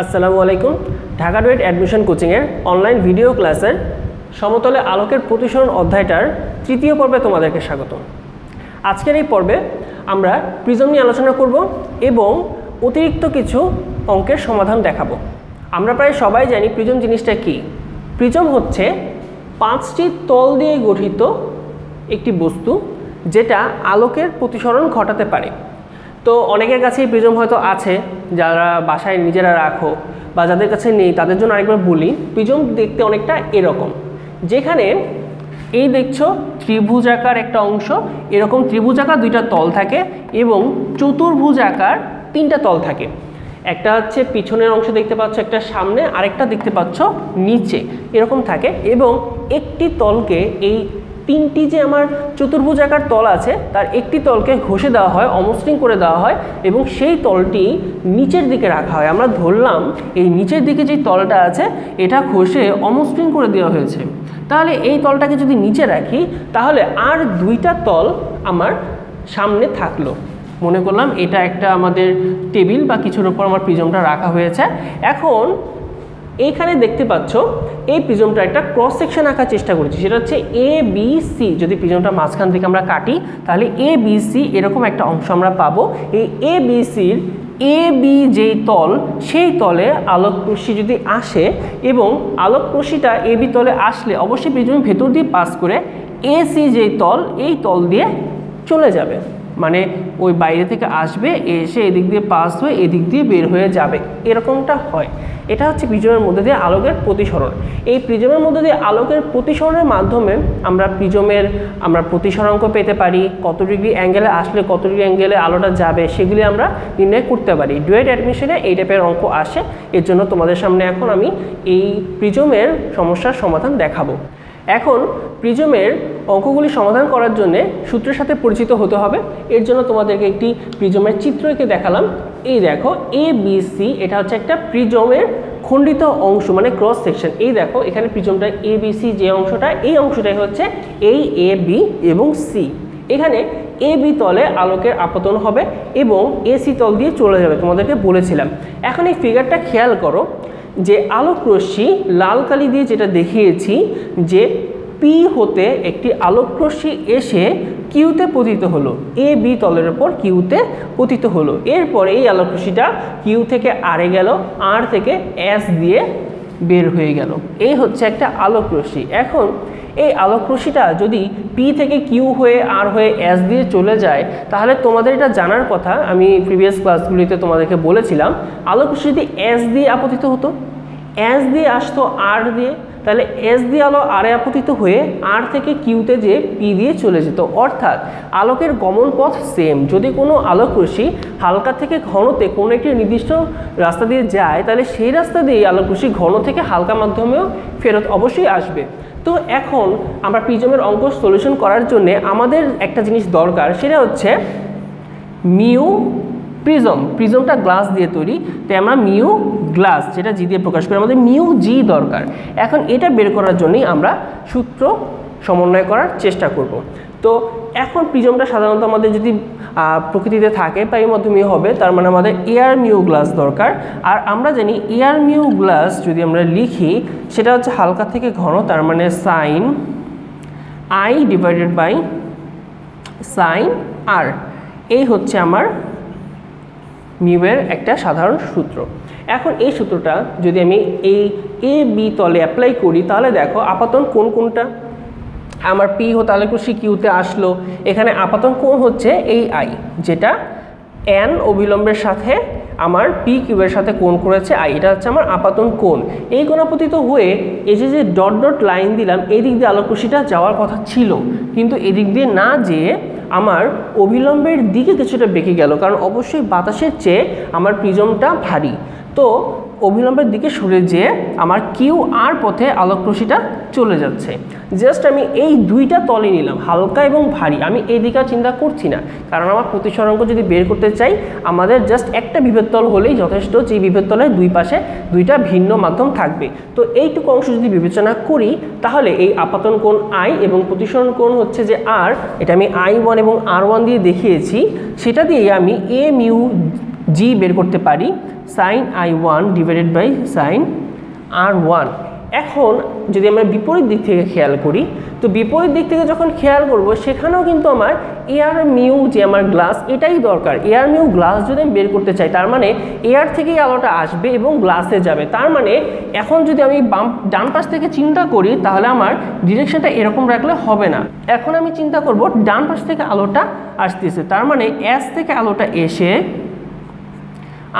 আসসালামু আলাইকুম। Dhaka DUET admission কোচিংয়ের অনলাইন ভিডিও ক্লাসের সমতলে আলোকের প্রতিসরণ অধ্যায়টার তৃতীয় পর্বে তোমাদেরকে স্বাগত। আজকের এই পর্বে আমরা প্রিজম নিয়ে আলোচনা করব এবং অতিরিক্ত কিছু অঙ্কের সমাধান দেখাবো। আমরা প্রায় সবাই জানি প্রিজম জিনিসটা কি। প্রিজম হচ্ছে পাঁচটি তল দিয়ে গঠিত একটি বস্তু যেটা আলোকের প্রতিসরণ ঘটাতে পারে। তো অনেকের কাছেই প্রিজম হয়তো আছে, যারা বাসায় নিজেরা রাখো বা যাদের কাছে নেই, তাদের জন্য আরেকবার বলি, প্রিজম দেখতে অনেকটা এরকম। যেখানে এই দেখছ ত্রিভুজাকার একটা অংশ, এরকম ত্রিভুজাকার দুইটা তল থাকে এবং চতুর্ভুজাকার তিনটা তল থাকে। একটা হচ্ছে পিছনের অংশ দেখতে পাচ্ছ, একটা সামনে, আরেকটা দেখতে পাচ্ছ নিচে, এরকম থাকে এবং একটি তলকে এই তিনটি যে আমার চতুর্ভুজাকার তল আছে, তার একটি তলকে ঘষে দেওয়া হয়, অমসৃণ করে দেওয়া হয় এবং সেই তলটি নিচের দিকে রাখা হয়। আমরা ধরলাম এই নিচের দিকে যে তলটা আছে, এটা ঘষে অমসৃণ করে দেওয়া হয়েছে। তাহলে এই তলটাকে যদি নিচে রাখি, তাহলে আর দুইটা তল আমার সামনে থাকল। মনে করলাম এটা একটা আমাদের টেবিল বা কিছুর উপর আমার প্রিজমটা রাখা হয়েছে। এখন এইখানে দেখতে পাচ্ছ, এই প্রিজমটা একটা ক্রস সেকশন আঁকার চেষ্টা করেছি। সেটা হচ্ছে এ বি সি যদি প্রিজমটা মাঝখান থেকে আমরা কাটি, তাহলে এ বি সি এরকম একটা অংশ আমরা পাবো। এই A B sir A B যেই তল, সেই তলে আলোক রশ্মি যদি আসে এবং আলোক রশ্মিটা এ বি তলে আসলে অবশ্যই প্রিজমের ভেতর দিয়ে পাস করে এ সি যেই তল, এই তল দিয়ে চলে যাবে। মানে ওই বাইরে থেকে আসবে, এসে এদিক দিয়ে পাস হয়ে এদিক দিয়ে বের হয়ে যাবে। এরকমটা হয়। এটা হচ্ছে প্রিজমের মধ্যে দিয়ে আলোকের প্রতিসরণ। এই প্রিজমের মধ্যে দিয়ে আলোকের প্রতিসরণের মাধ্যমে আমরা প্রিজমের, আমরা প্রতিসরাঙ্ক পেতে পারি, কত ডিগ্রি অ্যাঙ্গেলে আসলে কত ডিগ্রি অ্যাঙ্গেলে আলোটা যাবে, সেগুলি আমরা নির্ণয় করতে পারি। ডুয়েট অ্যাডমিশনে এই টাইপের অঙ্ক আসে। এর জন্য তোমাদের সামনে এখন আমি এই প্রিজমের সমস্যার সমাধান দেখাবো। এখন প্রিজমের অঙ্কগুলি সমাধান করার জন্য সূত্রের সাথে পরিচিত হতে হবে। এর জন্য তোমাদেরকে একটি প্রিজমের চিত্র এঁকে দেখালাম। এই দেখো এ বি সি এটা হচ্ছে একটা প্রিজমের খণ্ডিত অংশ মানে ক্রস সেকশন এই দেখো, এখানে প্রিজমটা এ বি সি যে অংশটা, এই অংশটাই হচ্ছে এই এ বি এবং সি এখানে এ বি তলে আলোকের আপতন হবে এবং এসি তল দিয়ে চলে যাবে, তোমাদেরকে বলেছিলাম। এখন এই ফিগারটা খেয়াল করো যে আলোক রশ্মি লাল কালি দিয়ে যেটা দেখিয়েছি যে পি হতে একটি আলোক রশ্মি এসে কিউতে পতিত হলো। এ বি তলের ওপর কিউতে পতিত হলো। এরপর এই আলোক রশ্মিটা কিউ থেকে আরে গেল আর থেকে এস দিয়ে বের হয়ে গেল। এই হচ্ছে একটা আলোক রশ্মি এখন এই আলোক রশ্মিটা যদি পি থেকে কিউ হয়ে আর হয়ে এস দিয়ে চলে যায়, তাহলে তোমাদের এটা জানার কথা আমি প্রিভিয়াস ক্লাসগুলিতে তোমাদেরকে বলেছিলাম। আলোক রশ্মি যদি এস দিয়ে আপতিত হতো। এস দিয়ে আসতো আর দিয়ে। তাহলে এস দিয়ে আলো আরে আপতিত হয়ে আর থেকে কিউতে যে পি দিয়ে চলে যেত, অর্থাৎ আলোকের গমন পথ সেম যদি কোনো আলোক রশ্মি হালকা থেকে ঘনতে কোনো একটি নির্দিষ্ট রাস্তা দিয়ে যায়, তাহলে সেই রাস্তা দিয়ে আলোক রশ্মি ঘন থেকে হালকা মাধ্যমেও ফেরত অবশ্যই আসবে। তো এখন আমরা প্রিজমের অঙ্ক সলিউশন করার জন্য আমাদের একটা জিনিস দরকার, সেটা হচ্ছে মিউ প্রিজম, প্রিজমটা গ্লাস দিয়ে তৈরি, তাই আমরা মিউ গ্লাস, যেটা জি দিয়ে প্রকাশ করি, আমাদের মিউ জি দরকার। এখন এটা বের করার জন্যই আমরা সূত্র সমন্বয় করার চেষ্টা করব। তো এখন প্রিজমটা সাধারণত আমাদের যদি প্রকৃতিতে থাকে বা এর মাধ্যমে হবে, তার মানে আমাদের এয়ার মিউ গ্লাস দরকার। আর আমরা জানি এয়ার মিউ গ্লাস যদি আমরা লিখি, সেটা হচ্ছে হালকা থেকে ঘন, তার মানে sine I divided by sine R. এই হচ্ছে আমার মিউয়ের একটা সাধারণ সূত্র। এখন এই সূত্রটা যদি আমি এই এ বি তলে অ্যাপ্লাই করি, তাহলে দেখো আপাতন কোন কোনটা? আমার পি হো, তাহলে সি কিউতে আসলো। এখানে আপাতন কোন হচ্ছে? এই আই যেটা অ্যান অবিলম্বের সাথে আমার পি কিউবের সাথে কোণ করেছে আই এটা হচ্ছে আমার আপাতন কোণ। এই কোণাপতিত হয়ে এই যে যে ডট ডট লাইন দিলাম এই দিক দিয়ে আলোকরশ্মিটা যাওয়ার কথা ছিল। কিন্তু এদিক দিয়ে না যেয়ে আমার অবিলম্বের দিকে কিছুটা বেঁকে গেল, কারণ অবশ্যই বাতাসের চেয়ে আমার প্রিজমটা ভারী। তো অবিলম্বের দিকে সরে যেয়ে আমার কিউ আর পথে আলোক রশ্মিটা চলে যাচ্ছে। জাস্ট আমি এই দুইটা তলে নিলাম, হালকা এবং ভারী। আমি এই দিকে চিন্তা করছি না, কারণ আমার প্রতিসরাঙ্ক যদি বের করতে চাই, আমাদের জাস্ট একটা বিভেদতল হলেই যথেষ্ট যে বিভেদ তলের দুই পাশে দুইটা ভিন্ন মাধ্যম থাকবে। তো এইটুকু অংশ যদি বিবেচনা করি, তাহলে এই আপাতন কোণ আই এবং প্রতিসরণ কোণ হচ্ছে যে আর, এটা আমি আই ওয়ান এবং আর ওয়ান দিয়ে দেখিয়েছি, সেটা দিয়ে আমি এ মিউ জি বের করতে পারি sine I one divided by sine R one এখন যদি আমরা বিপরীত দিক থেকে খেয়াল করি, তো বিপরীত দিক থেকে যখন খেয়াল করব, সেখানেও কিন্তু আমার এয়ার মিউ যে আমার গ্লাস এটাই দরকার। এয়ার মিউ গ্লাস যদি আমি বের করতে চাই, তার মানে এয়ার থেকেই আলোটা আসবে এবং গ্লাসে যাবে। তার মানে এখন যদি আমি বাম, ডান পাশ থেকে চিন্তা করি, তাহলে আমার ডিরেকশনটা এরকম রাখলে হবে না। এখন আমি চিন্তা করব, ডান পাশ থেকে আলোটা আসতেছে। তার মানে এস থেকে আলোটা এসে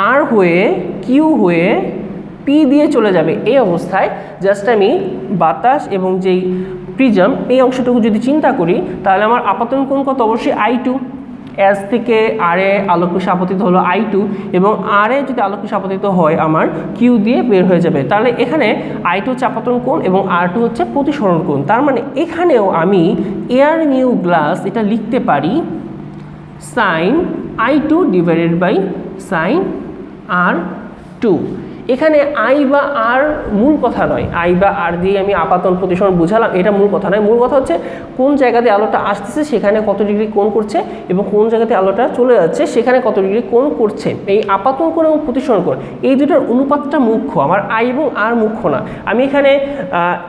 আর হয়ে, কিউ হয়ে পি দিয়ে চলে যাবে। এই অবস্থায় জাস্ট আমি বাতাস এবং যেই প্রিজম এই অংশটুকু যদি চিন্তা করি, তাহলে আমার আপাতন কোণ কত? অবশ্যই আই টু এস থেকে আর এ আলোককোষে আপতিত হলো আই টু এবং আর এ যদি আলোককোষে আপতিত হয় আমার কিউ দিয়ে বের হয়ে যাবে। তাহলে এখানে আই টু হচ্ছে আপাতন কোণ এবং আর টু হচ্ছে প্রতিসরণ কোণ। তার মানে এখানেও আমি এয়ার নিউ গ্লাস এটা লিখতে পারি sine I two divided by sine R two এখানে আই বা আর মূল কথা নয়। আই বা আর দিয়ে আমি আপাতন প্রতিসরণ বুঝালাম, এটা মূল কথা নয়। মূল কথা হচ্ছে কোন জায়গাতে আলোটা আসতেছে, সেখানে কত ডিগ্রি কোণ করছে এবং কোন জায়গাতে আলোটা চলে যাচ্ছে, সেখানে কত ডিগ্রি কোণ করছে। এই আপাতন কোণ এবং প্রতিসরণ কোণ, এই দুটোর অনুপাতটা মুখ্য, আমার আই এবং আর মুখ্য না। আমি এখানে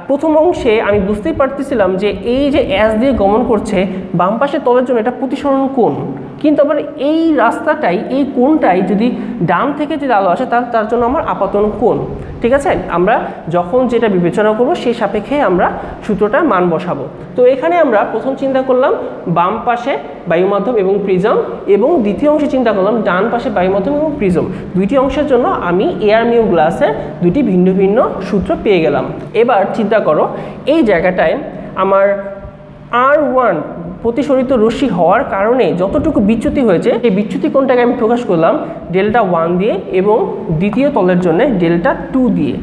প্রথম অংশে আমি বুঝতেই পারতেছিলাম যে এই যে অ্যাস দিয়ে গমন করছে, বাম পাশে তলের জন্য এটা প্রতিসরণ কোণ। কিন্তু আবার এই রাস্তাটাই, এই কোণটাই যদি ডান থেকে যদি আলো আসে তার জন্য আমার আপাতন কোণ, ঠিক আছে? আমরা যখন যেটা বিবেচনা করব, সেই সাপেক্ষে আমরা সূত্রটা মান বসাবো। তো এখানে আমরা প্রথম চিন্তা করলাম বাম পাশে বায়ুমাধ্যম এবং প্রিজম এবং দ্বিতীয় অংশে চিন্তা করলাম ডান পাশে বায়ুমাধ্যম এবং প্রিজম। দুইটি অংশের জন্য আমি এয়ার মিউ গ্লাসের দুটি ভিন্ন ভিন্ন সূত্র পেয়ে গেলাম। এবার চিন্তা করো, এই জায়গাটায় আমার আর ওয়ান প্রতিসরিত রশ্মি হওয়ার কারণে যতটুকু বিচ্যুতি হয়েছে, সেই বিচ্যুতি কোণটাকে আমি প্রকাশ করলাম? ডেল্টা ওয়ান দিয়ে এবং দ্বিতীয় তলের জন্য ডেল্টা টু দিয়ে।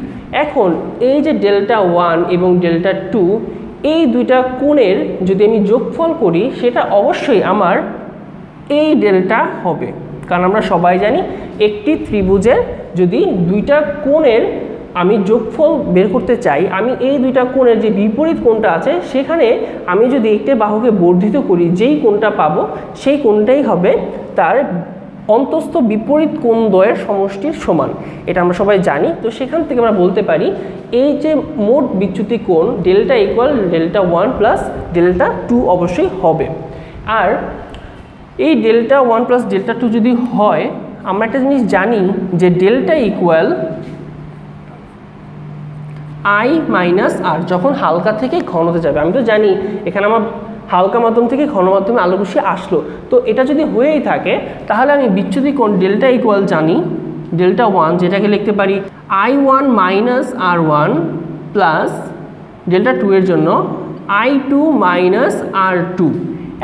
এখন এই যে ডেল্টা ওয়ান এবং ডেল্টা টু, এই দুইটা কোণের যদি আমি যোগফল করি, সেটা অবশ্যই আমার এই ডেল্টা হবে। কারণ আমরা সবাই জানি একটি ত্রিভুজের যদি দুইটা কোণের আমি যোগফল বের করতে চাই, আমি এই দুইটা কোণের যে বিপরীত কোণটা আছে, সেখানে আমি যদি একটি বাহুকে বর্ধিত করি, যেই কোণটা পাবো, সেই কোণটাই হবে তার অন্তস্থ বিপরীত কোণ দ্বয়ের সমষ্টির সমান। এটা আমরা সবাই জানি। তো সেখান থেকে আমরা বলতে পারি, এই যে মোট বিচ্যুতি কোণ, delta equal delta one plus delta two অবশ্যই হবে। আর এই delta one plus delta two যদি হয়, আমরা একটা জিনিস জানি যে delta equal I minus R যখন হালকা থেকে ঘনতে যাবে, আমি তো জানি এখানে আমার হালকা মাধ্যম থেকে ঘন মাধ্যমে আলো বসে আসলো, তো এটা যদি হয়েই থাকে, তাহলে আমি বিচ্যুতি কোণ ডেল্টা ইকুয়াল জানি, ডেল্টা ওয়ান যেটাকে লিখতে পারি I one minus R one plus delta two এর জন্য I two minus R two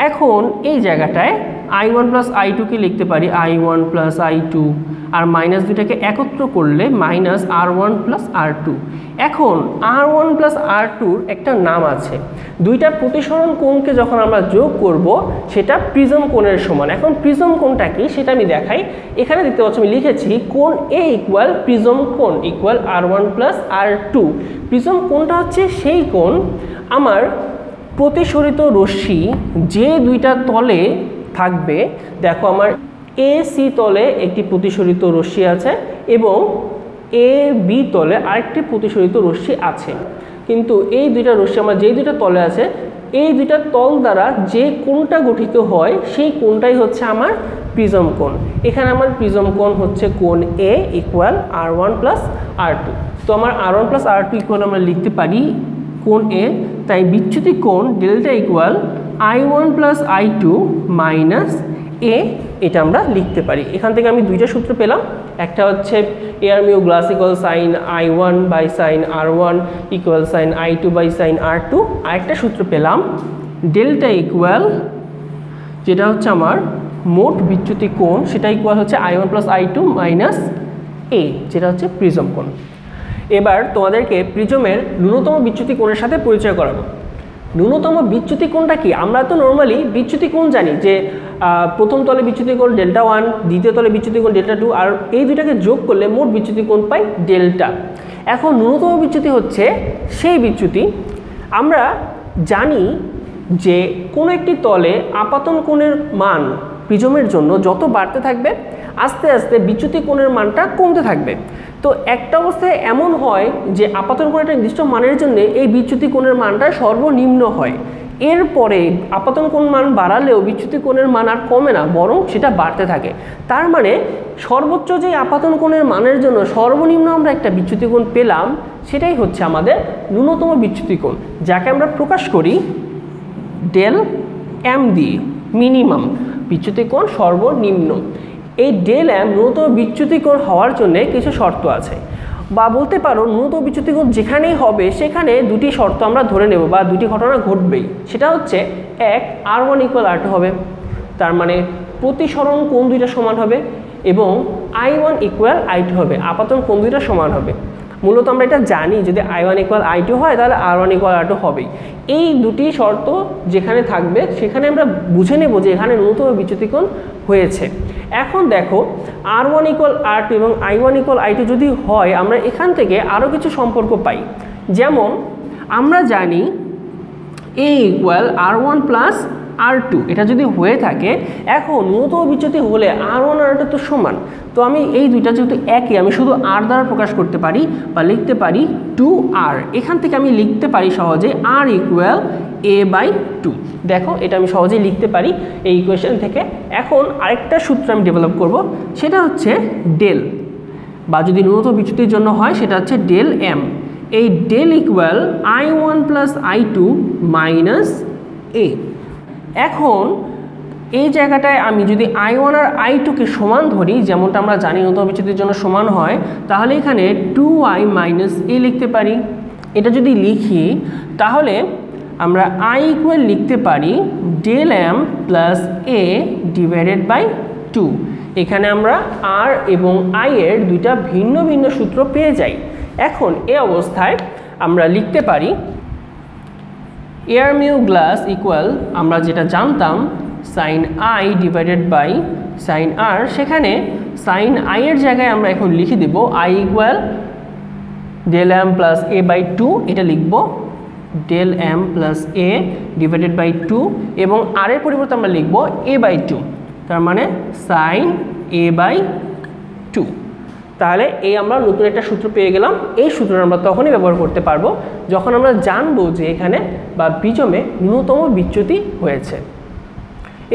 এখন এই জায়গাটায় আই ওয়ান প্লাস আই টুকে লিখতে পারি I one plus I two R minus দুটাকে একত্র করলে minus R one plus R two এখন আর ওয়ান প্লাস আর টুর একটা নাম আছে। দুইটা প্রতিসরণ কোণকে যখন আমরা যোগ করব, সেটা প্রিজম কোণের সমান। এখন প্রিজম কোণটা কি? সেটা আমি দেখাই। এখানে দেখতে পাচ্ছি, আমি লিখেছি কোণ এ ইকুয়াল প্রিজম কোণ equal R one plus R two prism কোণটা হচ্ছে সেই কোণ। আমার প্রতিসরিত রশ্মি যে দুইটা তলে থাকবে। দেখো আমার এ সি তলে একটি প্রতিসরিত রশ্মি আছে এবং এ বি তলে আরেকটি প্রতিসরিত রশ্মি আছে। কিন্তু এই দুইটা রশ্মি, আমার যেই দুইটা তলে আছে, এই দুইটা তল দ্বারা যে কোনটা গঠিত হয়, সেই কোনটাই হচ্ছে আমার প্রিজম কোণ। এখানে আমার প্রিজম কোণ হচ্ছে কোণ A equal R one plus R two তো আমার R one plus R two equal আমরা লিখতে পারি কোণ এ তাই বিচ্যুতি কোণ delta equal I one plus I two minus A এটা আমরা লিখতে পারি। এখান থেকে আমি দুইটা সূত্র পেলাম। একটা হচ্ছে air mu glass sine I one by sine R one equal sine I two by sine R two আরেকটা সূত্র পেলাম। ডেল্টা ইকুয়াল যেটা হচ্ছে আমার মোট বিচ্যুতি কোণ, সেটা ইকুয়াল হচ্ছে I one plus I two minus A যেটা হচ্ছে প্রিজম কোণ। এবার তোমাদেরকে প্রিজমের ন্যূনতম বিচ্যুতি কোণের সাথে পরিচয় করাবো। ন্যূনতম বিচ্যুতি কোণটা কি? আমরা তো নর্মালি বিচ্যুতি কোণ জানি যে প্রথম তলে বিচ্যুতি কোণ ডেল্টা ওয়ান, দ্বিতীয় তলে বিচ্যুতি কোণ ডেল্টা টু, আর এই দুটাকে যোগ করলে মোট বিচ্যুতি কোণ পাই ডেল্টা। এখন ন্যূনতম বিচ্যুতি হচ্ছে সেই বিচ্যুতি। আমরা জানি যে কোনো একটি তলে আপাতন কোণের মান প্রিজমের জন্য যত বাড়তে থাকবে, আস্তে আস্তে বিচ্যুতি কোণের মানটা কমতে থাকবে। তো একটা অবস্থায় এমন হয় যে আপাতন কোণ একটা নির্দিষ্ট মানের জন্য এই বিচ্যুতি কোণের মানটা সর্বনিম্ন হয়। এরপরে আপাতন কোণ মান বাড়ালেও বিচ্যুতি কোণের মান আর কমে না, বরং সেটা বাড়তে থাকে। তার মানে সর্বোচ্চ যে আপাতন কোণের মানের জন্য সর্বনিম্ন আমরা একটা বিচ্যুতি কোণ পেলাম, সেটাই হচ্ছে আমাদের ন্যূনতম বিচ্যুতি কোণ, যাকে আমরা প্রকাশ করি ডেল এম দিয়ে মিনিমাম বিচ্যুতি কোণ সর্বনিম্ন। এই ডেল অ্যাম ন্যূনতম বিচ্যুতিকর হওয়ার জন্য কিছু শর্ত আছে। বা বলতে পারো ন্যূনতম বিচ্যুতিকর যেখানেই হবে, সেখানে দুটি শর্ত আমরা ধরে নেব বা দুটি ঘটনা ঘটবেই। সেটা হচ্ছে, এক R one equal R two হবে। তার মানে প্রতিসরণ কোন দুইটা সমান হবে? এবং I one equal I two হবে। আপাতন কোন দুইটা সমান হবে? মূলত আমরা এটা জানি যদি I one equal I two হয়, তাহলে R one equal R two হবেই। এই দুটি শর্ত যেখানে থাকবে, সেখানে আমরা বুঝে নেব যে এখানে ন্যূনতম বিচ্যুতিকোণ হয়েছে। এখন দেখো R one equal R two এবং I one equal I two যদি হয়, আমরা এখান থেকে আরও কিছু সম্পর্ক পাই। যেমন, আমরা জানি A equal R one plus R two এটা যদি হয়ে থাকে, এখন ন্যূনতম বিচ্যুতি হলে আর ওয়ান আর টু তো সমান। তো আমি এই দুইটা যেহেতু একই, আমি শুধু আর দ্বারা প্রকাশ করতে পারি বা লিখতে পারি টু আর এখান থেকে আমি লিখতে পারি সহজে R equal A by two দেখো, এটা আমি সহজেই লিখতে পারি এই ইকুয়েশন থেকে। এখন আরেকটা সূত্র আমি ডেভেলপ করব, সেটা হচ্ছে ডেল বা যদি ন্যূনতম বিচ্যুতির জন্য হয়, সেটা হচ্ছে ডেল এম এই del equal I one plus I two minus A এখন এই জায়গাটায় আমি যদি আই ওয়ান আর আই টুকে সমান ধরি, যেমনটা আমরা জানি ন্যূনতম বিচ্যুতির জন্য সমান হয়, তাহলে এখানে টু আই মাইনাস এ লিখতে পারি। এটা যদি লিখি, তাহলে আমরা আই ইকুয়াল লিখতে পারি del M plus A divided by two এখানে আমরা আর এবং আই এর দুইটা ভিন্ন ভিন্ন সূত্র পেয়ে যাই। এখন এ অবস্থায় আমরা লিখতে পারি এয়ার মিউ গ্লাস ইকুয়াল আমরা যেটা জানতাম sine I divided by sine R সেখানে সাইন আই এর জায়গায় আমরা এখন লিখে দেব I equal del M plus A by two এটা লিখব del M plus A divided by two এবং আর এর পরিবর্তে আমরা লিখব এ বাই টু তার মানে সাইন এ বাই টু তাহলে এই আমরা নতুন একটা সূত্র পেয়ে গেলাম। এই সূত্রটা আমরা তখনই ব্যবহার করতে পারব যখন আমরা জানব যে এখানে বা বিজমে ন্যূনতম বিচ্যুতি হয়েছে।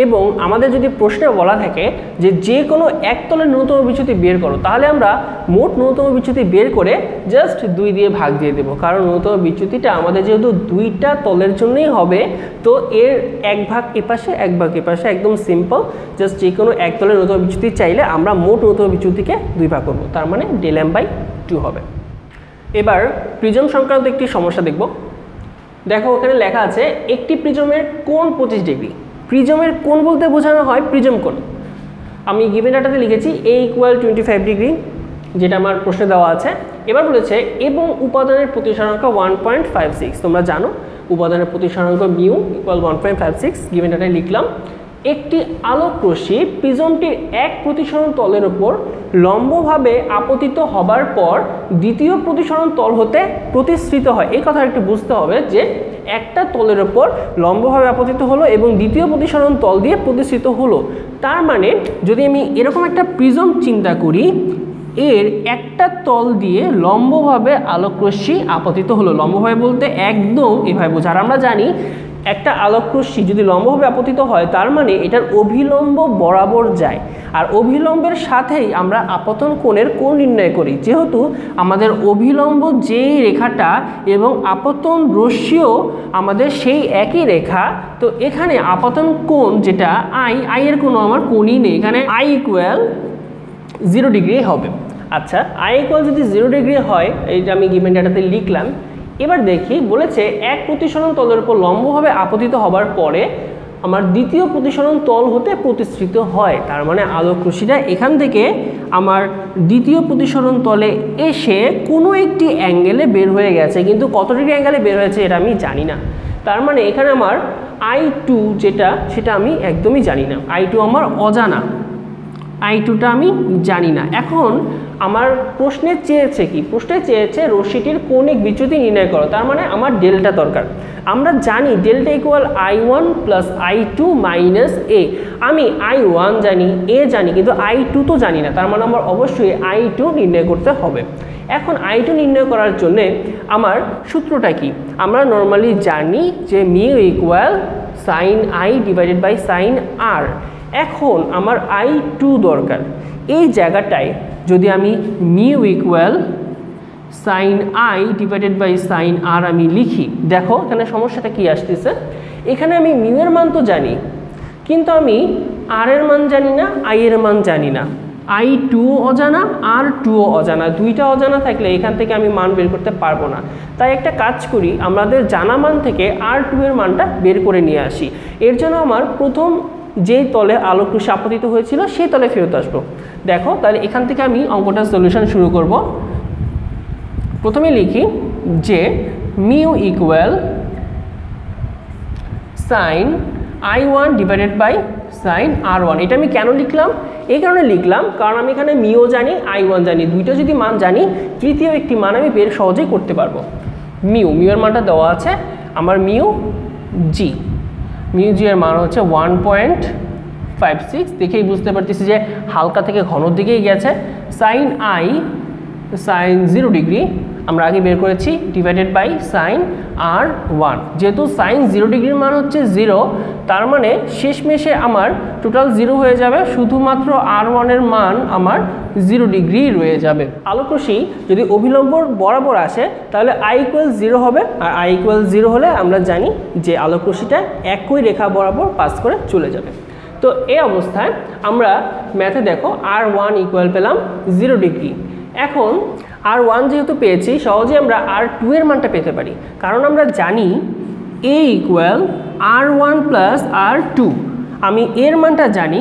এবং আমাদের যদি প্রশ্নে বলা থাকে যে যে কোনো একতলের ন্যূনতম বিচ্যুতি বের করো, তাহলে আমরা মোট ন্যূনতম বিচ্যুতি বের করে জাস্ট দুই দিয়ে ভাগ দিয়ে দেবো। কারণ ন্যূনতম বিচ্যুতিটা আমাদের যেহেতু দুইটা তলের জন্যই হবে, তো এর এক ভাগ এপাশে, এক ভাগ এপাশে, একদম সিম্পল জাস্ট যে কোনো একতলের ন্যূনতম বিচ্যুতি চাইলে আমরা মোট ন্যূনতম বিচ্যুতিকে দুই ভাগ করব, তার মানে ডেল এম বাই টু হবে। এবার প্রিজম সংক্রান্ত একটি সমস্যা দেখব। দেখো ওখানে লেখা আছে, একটি প্রিজমের কোন পঁচিশ ডিগ্রি প্রিজমের কোন বলতে বোঝানো হয় প্রিজম কোন আমি গিভেন ডাটাতে লিখেছি A equal twenty five degree যেটা আমার প্রশ্নে দেওয়া আছে। এবার বলেছে, এবং উপাদানের প্রতিসরাঙ্ক ওয়ান পয়েন্ট ফাইভ সিক্স তোমরা জানো, উপাদানের প্রতিসরাঙ্ক mu equal one point five six given ডাটায় লিখলাম। একটি আলোক রশ্মি প্রিজমটির এক প্রতিসরণ তলের ওপর লম্বভাবে আপতিত হবার পর দ্বিতীয় প্রতিসরণ তল হতে প্রতিসৃত হয়। এই কথা একটু বুঝতে হবে যে একটা তলের ওপর লম্বভাবে আপতিত হলো এবং দ্বিতীয় প্রতিসরণ তল দিয়ে প্রতিষ্ঠিত হলো। তার মানে যদি আমি এরকম একটা প্রিজম চিন্তা করি, এর একটা তল দিয়ে লম্বভাবে আলোকরশ্মি আপতিত হলো। লম্বভাবে বলতে একদম এভাবে বোঝা আর আমরা জানি একটা আলোকরশ্মি যদি লম্বভাবে আপতিত হয়, তার মানে এটার অভিলম্ব বরাবর যায়। আর অভিলম্বের সাথেই আমরা আপতন কোণের কোণ নির্ণয় করি। যেহেতু আমাদের অভিলম্ব যেই রেখাটা এবং আপতন রশ্মিও আমাদের সেই একই রেখা, তো এখানে আপতন কোণ যেটা আই আই এর কোনো আমার কোণই নেই। এখানে আই ইকুয়াল জিরো ডিগ্রি হবে। আচ্ছা আই ইকুয়াল যদি জিরো ডিগ্রি হয় এইটা আমি গিভেন ডাটাতে লিখলাম এবার দেখি, বলেছে এক প্রতিসরণ তলের উপর লম্বভাবে আপতিত হবার পরে আমার দ্বিতীয় প্রতিসরণ তল হতে প্রতিষ্ঠিত হয়। তার মানে আলোক এখান থেকে আমার দ্বিতীয় প্রতিসরণ তলে এসে কোনো একটি অ্যাঙ্গেলে বের হয়ে গেছে। কিন্তু কত ডিগ্রি অ্যাঙ্গেলে বের হয়েছে এটা আমি জানি না। তার মানে এখানে আমার আই টু যেটা, সেটা আমি একদমই জানি না। আই টু আমার অজানা। আই টুটা আমি জানি না। এখন আমার প্রশ্নে চেয়েছে কি? প্রশ্নে চেয়েছে রশ্মিটির কৌণিক বিচ্যুতি নির্ণয় করো। তার মানে আমার ডেল্টা দরকার। আমরা জানি delta equal I one plus I two minus A আমি আই ওয়ান জানি এ জানি, কিন্তু আই টু তো জানি না। তার মানে আমার অবশ্যই আই টু নির্ণয় করতে হবে। এখন আই টু নির্ণয় করার জন্যে আমার সূত্রটা কি? আমরা নর্মালি জানি যে mu equal sine I divided by sine R এখন আমার আই টু দরকার। এই জায়গাটায় যদি আমি mu equal sine I divided by sine R আমি লিখি, দেখো এখানে সমস্যাটা কি আসতেছে? এখানে আমি মিউ এর মান তো জানি, কিন্তু আমি আর এর মান জানি না আই এর মান জানি না। আই টু অজানা আর টুও অজানা, দুইটা অজানা থাকলে এখান থেকে আমি মান বের করতে পারব না। তাই একটা কাজ করি, আমাদের জানা মান থেকে আর টু এর মানটা বের করে নিয়ে আসি। এর জন্য আমার প্রথম যেই তলে আলোক রশ্মি আপতিত হয়েছিল, সেই তলে ফেরত আসব। দেখো, তাহলে এখান থেকে আমি অঙ্কটার সলিউশন শুরু করব। প্রথমে লিখি যে mu equal sine I one divided by sine R one এটা আমি কেন লিখলাম? এই কারণে লিখলাম, কারণ আমি এখানে মিও জানি আই ওয়ান জানি। দুইটা যদি মান জানি, তৃতীয় একটি মান আমি বের সহজেই করতে পারব। মিউ মিউর মানটা দেওয়া আছে। আমার মিউ জি মিউ জি এর মান হচ্ছে ওয়ান পয়েন্ট ফাইভ সিক্স দেখেই বুঝতে পারতেছি যে হালকা থেকে ঘনর দিকেই গেছে। Sine I sine zero degree আমরা আগে বের করেছি divided by sine R one যেহেতু সাইন জিরো ডিগ্রির মান হচ্ছে জিরো তার মানে শেষমেশে আমার টোটাল জিরো হয়ে যাবে, শুধুমাত্র আর ওয়ানের মান আমার জিরো ডিগ্রি রয়ে যাবে। আলোকরশ্মি যদি অভিলম্ব বরাবর আসে, তাহলে আই ইকুয়াল জিরো হবে, আর আই ইকুয়াল জিরো হলে আমরা জানি যে আলোকরশ্মিটা একই রেখা বরাবর পাস করে চলে যাবে। তো এই অবস্থায় আমরা ম্যাথে দেখো আর ওয়ান ইকুয়াল পেলাম জিরো ডিগ্রি এখন আর ওয়ান যেহেতু পেয়েছি সহজে আমরা আর টু এর মানটা পেতে পারি। কারণ আমরা জানি A equal R one plus R two আমি এর মানটা জানি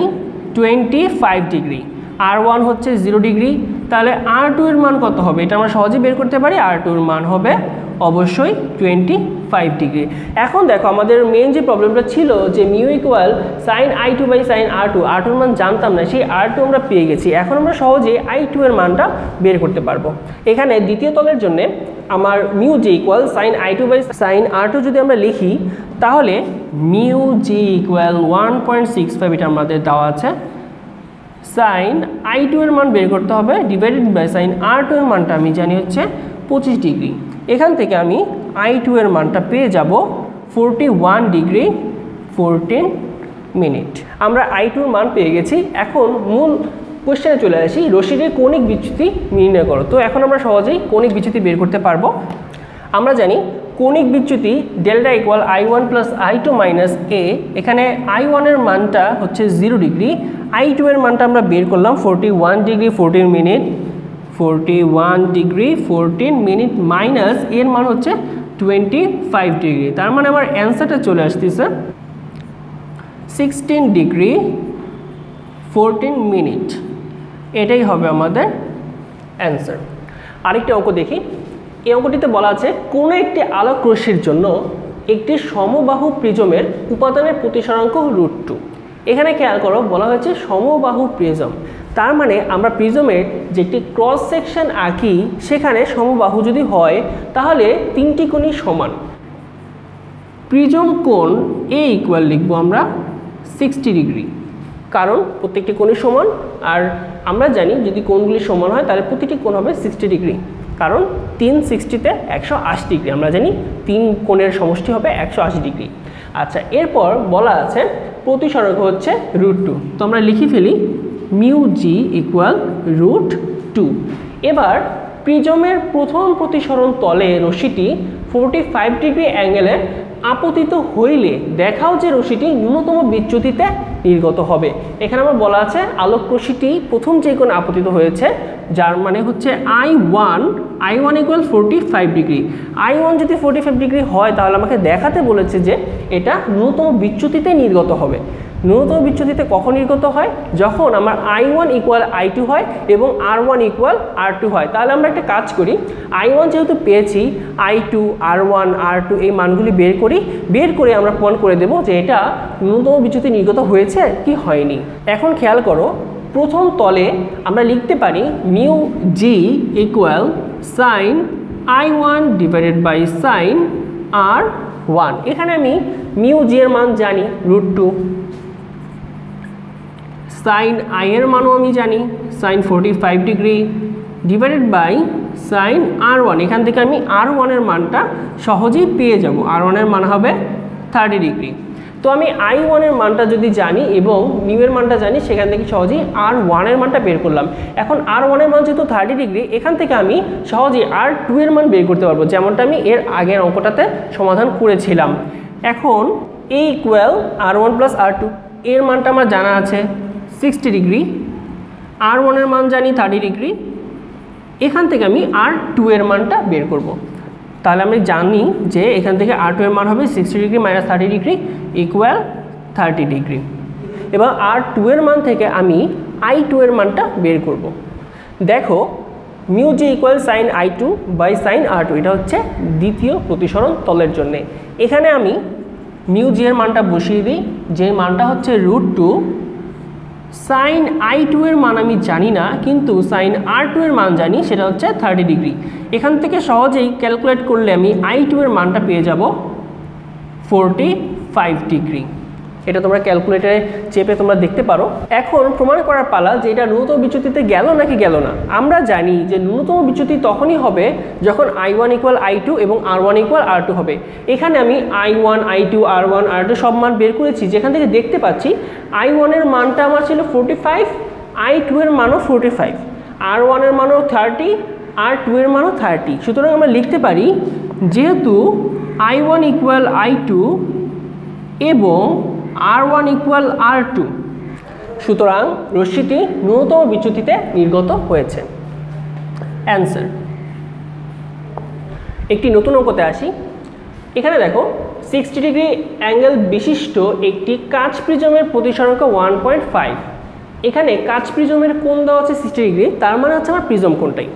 twenty five degree R one হচ্ছে জিরো ডিগ্রি তাহলে আর টু এর মান কত হবে? এটা আমরা সহজে বের করতে পারি। আর টু এর মান হবে অবশ্যই টোয়েন্টি ফাইভ ডিগ্রি এখন দেখো আমাদের মেন যে প্রবলেমটা ছিল যে mu equal sine I two by sine R two R টুর মান জানতাম না, সেই আর টু আমরা পেয়ে গেছি। এখন আমরা সহজে আই টু এর মানটা বের করতে পারব। এখানে দ্বিতীয় তলের জন্যে আমার mu G equal sine I two by sine R two যদি আমরা লিখি, তাহলে mu G equal one point six five এটা আমাদের দেওয়া আছে। সাইন আই টু এর মান বের করতে হবে divided by sine R two এর মানটা, আমি জানি হচ্ছে পঁচিশ ডিগ্রি এখান থেকে আমি আই টু এর মানটা পেয়ে যাব forty one degree fourteen minute আমরা আই টুর মান পেয়ে গেছি। এখন মূল কোশ্চেনে চলে আসি। রশিদের কৌণিক বিচ্যুতি নির্ণয় করো। তো এখন আমরা সহজেই কৌণিক বিচ্যুতি বের করতে পারব। আমরা জানি কৌণিক বিচ্যুতি delta equal I one plus I two minus A এখানে আই ওয়ানের মানটা হচ্ছে জিরো ডিগ্রি আই টু এর মানটা আমরা বের করলাম forty one degree fourteen minute forty one degree fourteen minute minus এর মান হচ্ছে টোয়েন্টি ফাইভ ডিগ্রি তার মানে আমার অ্যান্সারটা চলে আসতেছে সিক্সটিন ডিগ্রি ফোরটিন মিনিট এটাই হবে আমাদের অ্যান্সার আরেকটি অঙ্ক দেখি। এই অঙ্কটিতে বলা আছে, কোনো একটি আলোক রশ্মির জন্য একটি সমবাহু প্রিজমের উপাদানের প্রতিসরাঙ্ক রুট টু এখানে খেয়াল করো, বলা হয়েছে সমবাহু প্রিজম। তার মানে আমরা প্রিজমের যে একটি ক্রস সেকশন আঁকি, সেখানে সমবাহু যদি হয়, তাহলে তিনটি কোণই সমান। প্রিজম কোণ এ ইকুয়াল লিখব আমরা সিক্সটি ডিগ্রি কারণ প্রত্যেকটি কোণই সমান, আর আমরা জানি যদি কোণগুলি সমান হয়, তাহলে প্রতিটি কোণ হবে সিক্সটি ডিগ্রি কারণ তিন সিক্সটিতে একশো আশি ডিগ্রি আমরা জানি তিন কোণের সমষ্টি হবে একশো আশি ডিগ্রি আচ্ছা এরপর বলা আছে প্রতিসরক হচ্ছে রুট টু তো আমরা লিখি ফেলি mu G equal root two এবার প্রিজমের প্রথম প্রতিসরণ তলে রশ্মিটি ফোরটি ফাইভ ডিগ্রি অ্যাঙ্গেলে আপতিত হইলে দেখাও যে রশ্মিটি ন্যূনতম বিচ্যুতিতে নির্গত হবে। এখানে আমার বলা আছে আলোক রশ্মিটি প্রথম যে কোন আপতিত হয়েছে, যার মানে হচ্ছে I one I one equal forty five degree I one যদি ফোরটি ফাইভ ডিগ্রি হয়, তাহলে আমাকে দেখাতে বলেছে যে এটা ন্যূনতম বিচ্যুতিতে নির্গত হবে। ন্যূনতম বিচ্যুতিতে কখন নির্গত হয়? যখন আমার I one equal I two হয় এবং R one equal R two হয়। তাহলে আমরা একটা কাজ করি আই ওয়ান যেহেতু পেয়েছি I two R one R two এই মানগুলি বের করি, বের করে আমরা প্রমাণ করে দেব যে এটা ন্যূনতম বিচ্যুতি নির্গত হয়েছে কি হয়নি। এখন খেয়াল করো, প্রথম তলে আমরা লিখতে পারি mu G equal sine I one divided by sine R one এখানে আমি মিউ জি এর মান জানি রুট টু সাইন আই এর মানও আমি জানি sine forty five degree divided by sine R one এখান থেকে আমি আর ওয়ানের মানটা সহজেই পেয়ে যাব। আর ওয়ানের মান হবে থার্টি ডিগ্রি তো আমি আই ওয়ানের মানটা যদি জানি এবং নিউয়ের মানটা জানি, সেখান থেকে সহজেই আর ওয়ানের মানটা বের করলাম। এখন আর ওয়ানের মান যেহেতু থার্টি ডিগ্রি এখান থেকে আমি সহজেই আর টু এর মান বের করতে পারব, যেমনটা আমি এর আগের অঙ্কটাতে সমাধান করেছিলাম। এখন A equal R one plus R two এর মানটা আমার জানা আছে। সিক্সটি ডিগ্রি আর ওয়ানের মান জানি থার্টি ডিগ্রি, এখান থেকে আমি আর টু এর মানটা বের করব। তাহলে আমি জানি যে এখান থেকে আর টু এর মান হবে sixty degree minus thirty degree equal thirty degree এবং আর টু এর মান থেকে আমি আই টু এর মানটা বের করব। দেখো mu G equal sine I two by sine R two এটা হচ্ছে দ্বিতীয় প্রতিসরণ তলের জন্যে এখানে আমি মিউ জি এর মানটা বসিয়ে দিই, যে মানটা হচ্ছে root two sine I two এর মান আমি জানি না, কিন্তু সাইন আর টু এর মান জানি, সেটা হচ্ছে থার্টি ডিগ্রি। এখান থেকে সহজেই ক্যালকুলেট করলে আমি আই টু এর মানটা পেয়ে যাব ফোরটি ফাইভ ডিগ্রি। এটা তোমরা ক্যালকুলেটারে চেপে তোমরা দেখতে পারো। এখন প্রমাণ করার পালা যে এটা ন্যূনতম বিচ্যুতিতে গেল নাকি গেল না। আমরা জানি যে ন্যূনতম বিচ্যুতি তখনই হবে যখন I one equal I two এবং R one equal R two হবে। এখানে আমি I one I two R one R two সব মান বের করেছি। যেখান থেকে দেখতে পাচ্ছি আই ওয়ানের মানটা আমার ছিল ফোরটি ফাইভ আই টু এর মানও ফোরটি ফাইভ আর ওয়ানের মানও থার্টি আর টু এর মানও থার্টি সুতরাং আমরা লিখতে পারি যেহেতু I one equal I two এবং R one equal R two সুতরাং রশ্মিটি ন্যূনতম বিচ্যুতিতে নির্গত হয়েছে। অ্যান্সার একটি নতুন অঙ্কতে আসি। এখানে দেখো সিক্সটি ডিগ্রি অ্যাঙ্গেল বিশিষ্ট একটি কাঁচ প্রিজমের প্রতিসরাঙ্ক ওয়ান পয়েন্ট ফাইভ এখানে কাঁচ প্রিজমের কোণ দেওয়া আছে সিক্সটি ডিগ্রি তার মানে হচ্ছে আমার প্রিজম কোণটাই।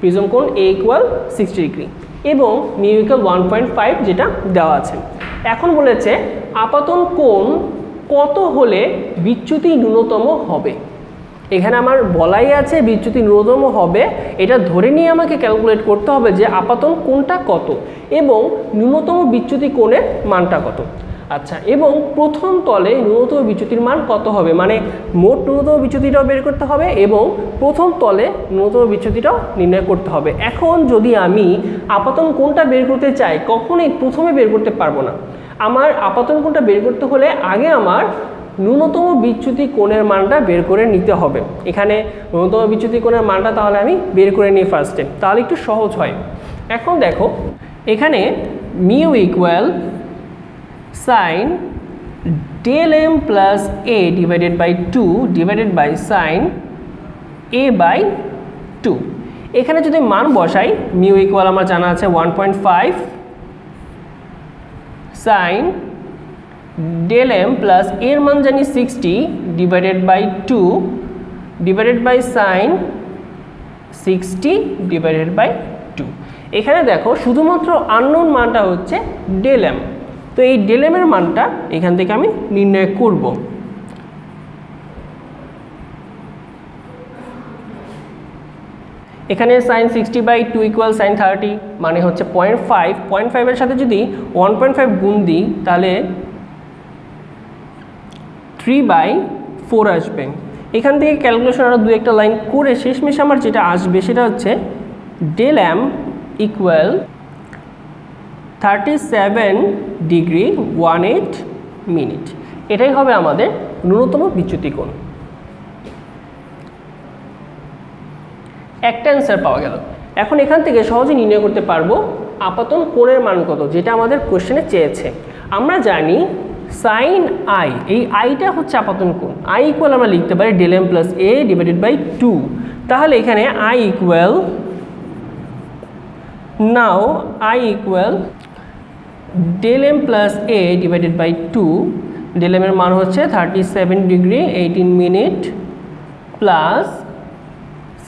প্রিজম কোণ এ ইকুয়াল সিক্সটি ডিগ্রি এবং mu equal one point five যেটা দেওয়া আছে। এখন বলেছে, আপাতন কোণ কত হলে বিচ্যুতি ন্যূনতম হবে? এখানে আমার বলাই আছে বিচ্যুতি ন্যূনতম হবে, এটা ধরে নিয়ে আমাকে ক্যালকুলেট করতে হবে যে আপাতন কোনটা কত এবং ন্যূনতম বিচ্যুতি কোণের মানটা কত। আচ্ছা এবং প্রথম তলে ন্যূনতম বিচ্যুতির মান কত হবে? মানে মোট ন্যূনতম বিচ্যুতিটাও বের করতে হবে এবং প্রথম তলে ন্যূনতম বিচ্যুতিটাও নির্ণয় করতে হবে। এখন যদি আমি আপাতন কোনটা বের করতে চাই, কখনোই প্রথমে বের করতে পারব না। আমার আপাতন কোনটা বের করতে হলে আগে আমার ন্যূনতম বিচ্যুতি কোণের মানটা বের করে নিতে হবে। এখানে ন্যূনতম বিচ্যুতি কোণের মানটা তাহলে আমি বের করে নিই ফার্স্টে তাহলে একটু সহজ হয়। এখন দেখো, এখানে mu equal sine del M plus A divided by two divided by sine A by two এখানে যদি মান বসাই মিউ ইকুয়াল আমার জানা আছে one point five sine del M plus এর মান জানি sixty divided by two divided by sine sixty divided by two এখানে দেখো, শুধুমাত্র আননোন মানটা হচ্ছে ডেল এম তো এই ডেল এমের মানটা এখান থেকে আমি নির্ণয় করব। এখানে sine sixty by two equal sine thirty মানে হচ্ছে পয়েন্ট ফাইভ পয়েন্ট ফাইভের সাথে যদি ওয়ান পয়েন্ট ফাইভ গুণ দিই, তাহলে থ্রি বাই ফোর আসবে। এখান থেকে ক্যালকুলেশন আরও দু একটা লাইন করে শেষমেশ আমার যেটা আসবে সেটা হচ্ছে del M equal thirty seven degree one eight minute. এটাই হবে আমাদের ন্যূনতম বিচ্যুতি কোণ। একটা অ্যান্সার পাওয়া গেল। এখন এখান থেকে সহজে নির্ণয় করতে পারব আপাতন কোণের মান কত, যেটা আমাদের কোশ্চেনে চেয়েছে। আমরা জানি সাইন আই এই আইটা হচ্ছে আপাতন কোণ। আই ইকুয়াল আমরা লিখতে পারি del M plus A divided by two তাহলে এখানে I equal now I equal del M plus A divided by two del এমের মান হচ্ছে thirty seven degree eighteen minute plus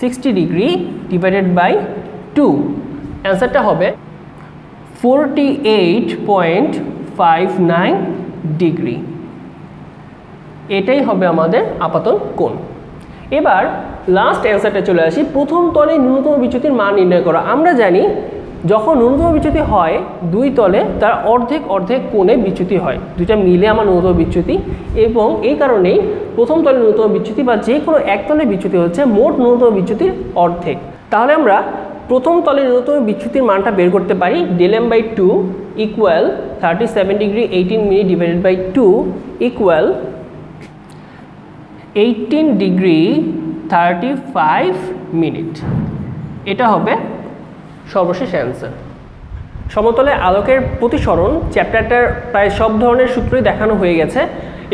sixty degree divided by two অ্যান্সারটা হবে forty eight point five nine degree এটাই হবে আমাদের আপাতন কোণ। এবার লাস্ট অ্যান্সারটা চলে আসি। প্রথম তলে ন্যূনতম বিচ্যুতির মান নির্ণয় করা। আমরা জানি যখন ন্যূনতম বিচ্যুতি হয়, দুই তলে তার অর্ধেক অর্ধেক কোণে বিচ্যুতি হয়। দুইটা মিলে আমার ন্যূনতম বিচ্যুতি এবং এই কারণেই প্রথম তলে ন্যূনতম বিচ্যুতি বা যে কোনো এক তলে বিচ্যুতি হচ্ছে মোট ন্যূনতম বিচ্যুতির অর্ধেক। তাহলে আমরা প্রথম তলে ন্যূনতম বিচ্যুতির মানটা বের করতে পারি del M by two equal thirty seven degree eighteen minute divided by two equal eighteen degree thirty five minute এটা হবে সর্বশেষ অ্যান্সার সমতলে আলোকের প্রতিসরণ চ্যাপ্টারটার প্রায় সব ধরনের সূত্রই দেখানো হয়ে গেছে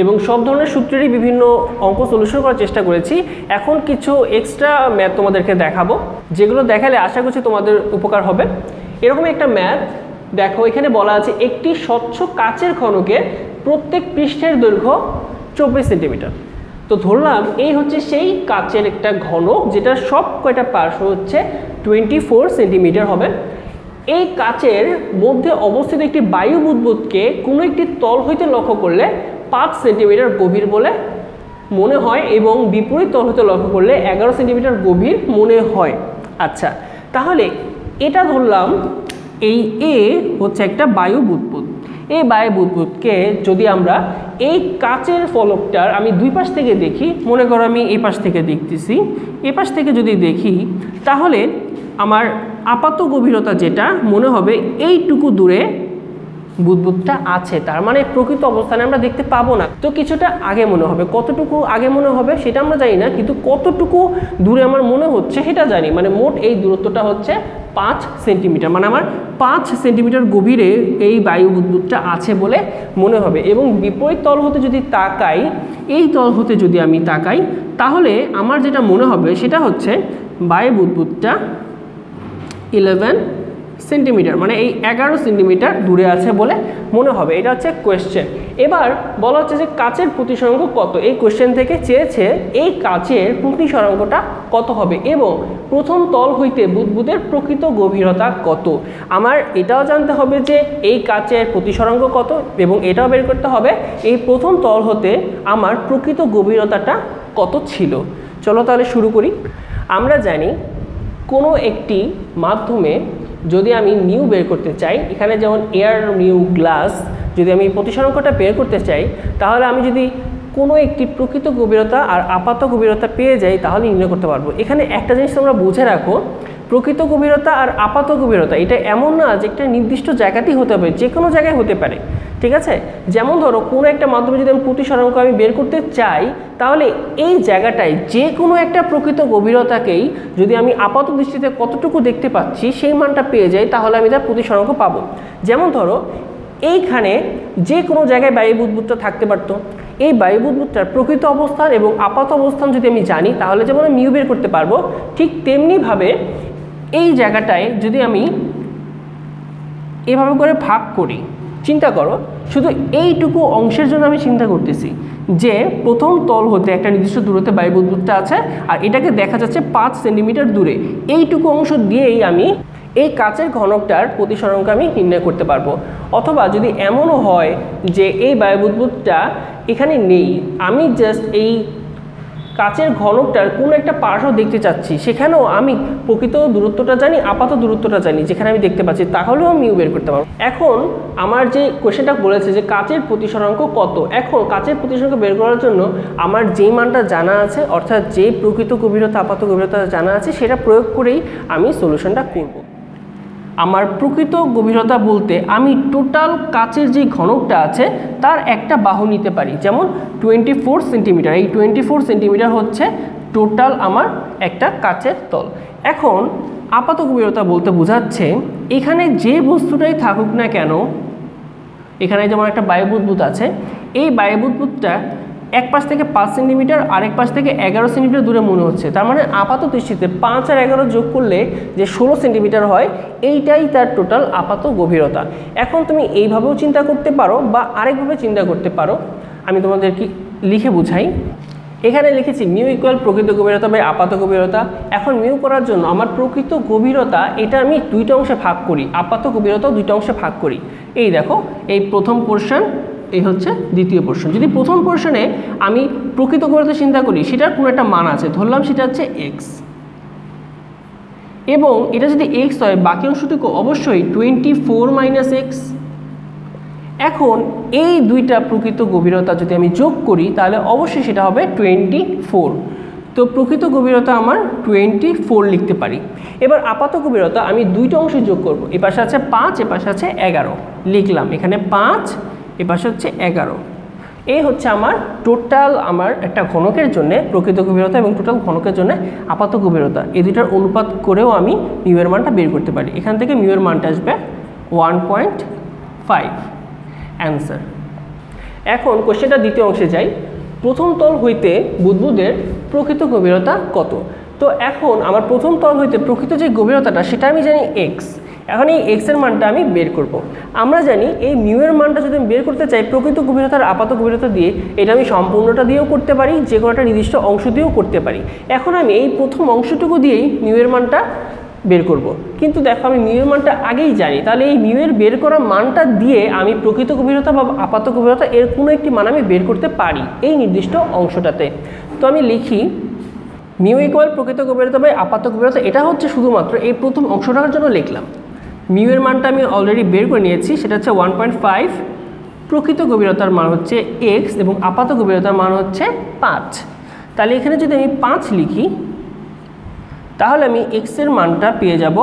এবং সব ধরনের সূত্রেরই বিভিন্ন অঙ্ক সলিউশন করার চেষ্টা করেছি। এখন কিছু এক্সট্রা ম্যাথ তোমাদেরকে দেখাবো, যেগুলো দেখালে আশা করছি তোমাদের উপকার হবে। এরকম একটা ম্যাথ দেখো এখানে বলা আছে একটি স্বচ্ছ কাচের ঘনকে প্রত্যেক পৃষ্ঠের দৈর্ঘ্য চব্বিশ সেন্টিমিটার। তো ধরলাম, এই হচ্ছে সেই কাচের একটা ঘনক যেটা সব কয়টা পার্শ্ব হচ্ছে টোয়েন্টি ফোর সেন্টিমিটার হবে। এই কাচের মধ্যে অবস্থিত একটি বায়ু বুদবুদকে কোনো একটি তল হইতে লক্ষ্য করলে পাঁচ সেন্টিমিটার গভীর বলে মনে হয় এবং বিপরীত তল হতে লক্ষ্য করলে এগারো সেন্টিমিটার গভীর মনে হয়। আচ্ছা তাহলে এটা ধরলাম এই এ হচ্ছে একটা বায়ু বুদবুদ এই বায়ু বুদবুদকে যদি আমরা এই কাচের ফলকটার আমি দুই পাশ থেকে দেখি, মনে করো আমি এই পাশ থেকে দেখতেছি, এ পাশ থেকে যদি দেখি, তাহলে আমার আপাত গভীরতা যেটা, মনে হবে এইটুকু দূরে বুদবুদটা আছে, তার মানে প্রকৃত অবস্থানে আমরা দেখতে পাবো না। তো কিছুটা আগে মনে হবে, কতটুকু আগে মনে হবে সেটা আমরা জানি না, কিন্তু কতটুকু দূরে আমার মনে হচ্ছে সেটা জানি। মানে মোট এই দূরত্বটা হচ্ছে পাঁচ সেন্টিমিটার মানে আমার পাঁচ সেন্টিমিটার গভীরে এই বায়ু বুদবুদটা আছে বলে মনে হবে। এবং বিপরীত তল হতে যদি তাকাই, এই তল হতে যদি আমি তাকাই, তাহলে আমার যেটা মনে হবে সেটা হচ্ছে বায়ু বুদবুদটা ইলেভেন সেন্টিমিটার মানে এই এগারো সেন্টিমিটার দূরে আছে বলে মনে হবে। এটা হচ্ছে কোয়েশ্চেন এবার বলা হচ্ছে যে কাচের প্রতিসরাঙ্ক কত? এই কোয়েশ্চেন থেকে চেয়েছে এই কাচের প্রতিসরাঙ্কটা কত হবে এবং প্রথম তল হইতে বুদবুদের প্রকৃত গভীরতা কত? আমার এটাও জানতে হবে যে এই কাচের প্রতিসরাঙ্ক কত এবং এটাও বের করতে হবে এই প্রথম তল হতে আমার প্রকৃত গভীরতাটা কত ছিল? চলো তাহলে শুরু করি। আমরা জানি কোনো একটি মাধ্যমে যদি আমি নিউ বের করতে চাই, এখানে যেমন এয়ার নিউ গ্লাস যদি আমি প্রতিসরাঙ্কটা বের করতে চাই, তাহলে আমি যদি কোনো একটি প্রকৃত গভীরতা আর আপাত গভীরতা পেয়ে যাই, তাহলে নির্ণয় করতে পারব। এখানে একটা জিনিস তোমরা বুঝে রাখো প্রকৃত গভীরতা আর আপাত গভীরতা, এটা এমন না যে একটা নির্দিষ্ট জায়গাতেই হতে হবে, যে কোনো জায়গায় হতে পারে, ঠিক আছে? যেমন ধরো, কোনো একটা মাধ্যমে যদি আমি প্রতিসরাঙ্ক আমি বের করতে চাই, তাহলে এই জায়গাটায় যে কোনো একটা প্রকৃত গভীরতাকেই যদি আমি আপাত দৃষ্টিতে কতটুকু দেখতে পাচ্ছি, সেই মানটা পেয়ে যাই, তাহলে আমি তার প্রতিসরাঙ্ক পাবো। যেমন ধরো, এইখানে যে কোনো জায়গায় বায়ু থাকতে পারতো। এই বায়ু প্রকৃত অবস্থান এবং আপাত অবস্থান যদি আমি জানি, তাহলে যেমন আমি মিউ বের করতে পারব, ঠিক তেমনিভাবে এই জায়গাটায় যদি আমি এভাবে করে ভাগ করি, চিন্তা করো, শুধু এইটুকু অংশের জন্য আমি চিন্তা করতেছি যে প্রথম তল হতে একটা নির্দিষ্ট দূরত্বে বায়ু বুদবুদটা আছে আর এটাকে দেখা যাচ্ছে পাঁচ সেন্টিমিটার দূরে। এইটুকু অংশ দিয়েই আমি এই কাচের ঘনকটার প্রতিসরাঙ্ক আমি নির্ণয় করতে পারব। অথবা যদি এমনও হয় যে এই বায়ু বুদবুদটা এখানে নেই, আমি জাস্ট এই কাচের ঘনকটার কোনো একটা পার্শ্ব দেখতে চাচ্ছি। সেখানেও আমি প্রকৃত দূরত্বটা জানি, আপাত দূরত্বটা জানি, যেখানে আমি দেখতে পাচ্ছি, তাহলেও আমি বের করতে পারব। এখন আমার যে কোয়েশ্চেনটা বলেছে যে কাচের প্রতিসরাঙ্ক কত? এখন কাচের প্রতিসরাঙ্ক বের করার জন্য আমার যেই মানটা জানা আছে, অর্থাৎ যে প্রকৃত গভীরতা, আপাত গভীরতা জানা আছে, সেটা প্রয়োগ করেই আমি সলিউশনটা করব। আমার প্রকৃত গভীরতা বলতে আমি টোটাল কাচের যে ঘনকটা আছে, তার একটা বাহু নিতে পারি। যেমন টোয়েন্টি ফোর সেন্টিমিটার এই টোয়েন্টি ফোর সেন্টিমিটার হচ্ছে টোটাল আমার একটা কাচের তল। এখন আপাত গভীরতা বলতে বোঝাচ্ছে, এখানে যে বস্তুটাই থাকুক না কেন, এখানে যেমন একটা বায়ুবুদ্বুদ আছে, এই বায়ুবুদ্বুদটা এক পাশ থেকে পাঁচ সেন্টিমিটার, আরেক পাশ থেকে এগারো সেন্টিমিটার দূরে মনে হচ্ছে। তার মানে আপাত দৃষ্টিতে পাঁচ আর এগারো যোগ করলে যে ষোলো সেন্টিমিটার হয়, এইটাই তার টোটাল আপাত গভীরতা। এখন তুমি এইভাবেও চিন্তা করতে পারো বা আরেকভাবে চিন্তা করতে পারো। আমি তোমাদের কি লিখে বুঝাই। এখানে লিখেছি মিউ ইকুয়াল প্রকৃত গভীরতা বা আপাত গভীরতা। এখন মিউ করার জন্য আমার প্রকৃত গভীরতা, এটা আমি দুইটা অংশে ভাগ করি। আপাত গভীরতাও দুইটা অংশে ভাগ করি। এই দেখো, এই প্রথম পোর্শন এই হচ্ছে দ্বিতীয় পোর্শন। যদি প্রথম পোর্শনে আমি প্রকৃত গভীরতা চিন্তা করি, সেটার কোনো একটা মান আছে, ধরলাম সেটা হচ্ছে এক্স এবং এটা যদি এক্স হয়, বাকি অংশটুকু অবশ্যই টোয়েন্টি ফোর মাইনাস এক্স এখন এই দুইটা প্রকৃত গভীরতা যদি আমি যোগ করি, তাহলে অবশ্যই সেটা হবে টোয়েন্টি ফোর তো প্রকৃত গভীরতা আমার টোয়েন্টি ফোর লিখতে পারি। এবার আপাত গভীরতা আমি দুইটা অংশে যোগ করব। এ পাশে আছে পাঁচ এ পাশে আছে এগারো। লিখলাম, এখানে পাঁচ এ পাশে হচ্ছে এগারো। এই হচ্ছে আমার টোটাল আমার একটা ঘনকের জন্য প্রকৃত গভীরতা এবং টোটাল ঘনকের জন্য আপাত গভীরতা। এই দুটার অনুপাত করেও আমি মিউয়ের মানটা বের করতে পারি। এখান থেকে মিউয়ের মানটা আসবে ওয়ান পয়েন্ট ফাইভ অ্যান্সার এখন কোশ্চেনটা দ্বিতীয় অংশে যাই। প্রথম তল হইতে বুদবুদের প্রকৃত গভীরতা কত? তো এখন আমার প্রথম তল হইতে প্রকৃত যে গভীরতাটা, সেটা আমি জানি এক্স এখন এই এক্সের মানটা আমি বের করব। আমরা জানি এই মিউয়ের মানটা যদি আমি বের করতে চাই, প্রকৃত গভীরতার আপাত গভীরতা দিয়ে, এটা আমি সম্পূর্ণটা দিয়েও করতে পারি, যে কোনো একটা নির্দিষ্ট অংশ দিয়েও করতে পারি এখন আমি এই প্রথম অংশটুকু দিয়েই মিউয়ের মানটা বের করব। কিন্তু দেখো, আমি মিউয়ের মানটা আগেই জানি তাহলে এই মিউয়ের বের করা মানটা দিয়ে আমি প্রকৃত গভীরতা বা আপাত গভীরতা এর কোনো একটি মান আমি বের করতে পারি, এই নির্দিষ্ট অংশটাতে তো আমি লিখি মিউ ইকুয়াল প্রকৃত গভীরতা বা আপাত গভীরতা, এটা হচ্ছে শুধুমাত্র এই প্রথম অংশটার জন্য লিখলাম। মিউয়ের মানটা আমি অলরেডি বের করে নিয়েছি, সেটা হচ্ছে ওয়ান পয়েন্ট ফাইভ প্রকৃত গভীরতার মান হচ্ছে এক্স এবং আপাত গভীরতার মান হচ্ছে পাঁচ। তাহলে এখানে যদি আমি পাঁচ লিখি, তাহলে আমি এক্সের মানটা পেয়ে যাব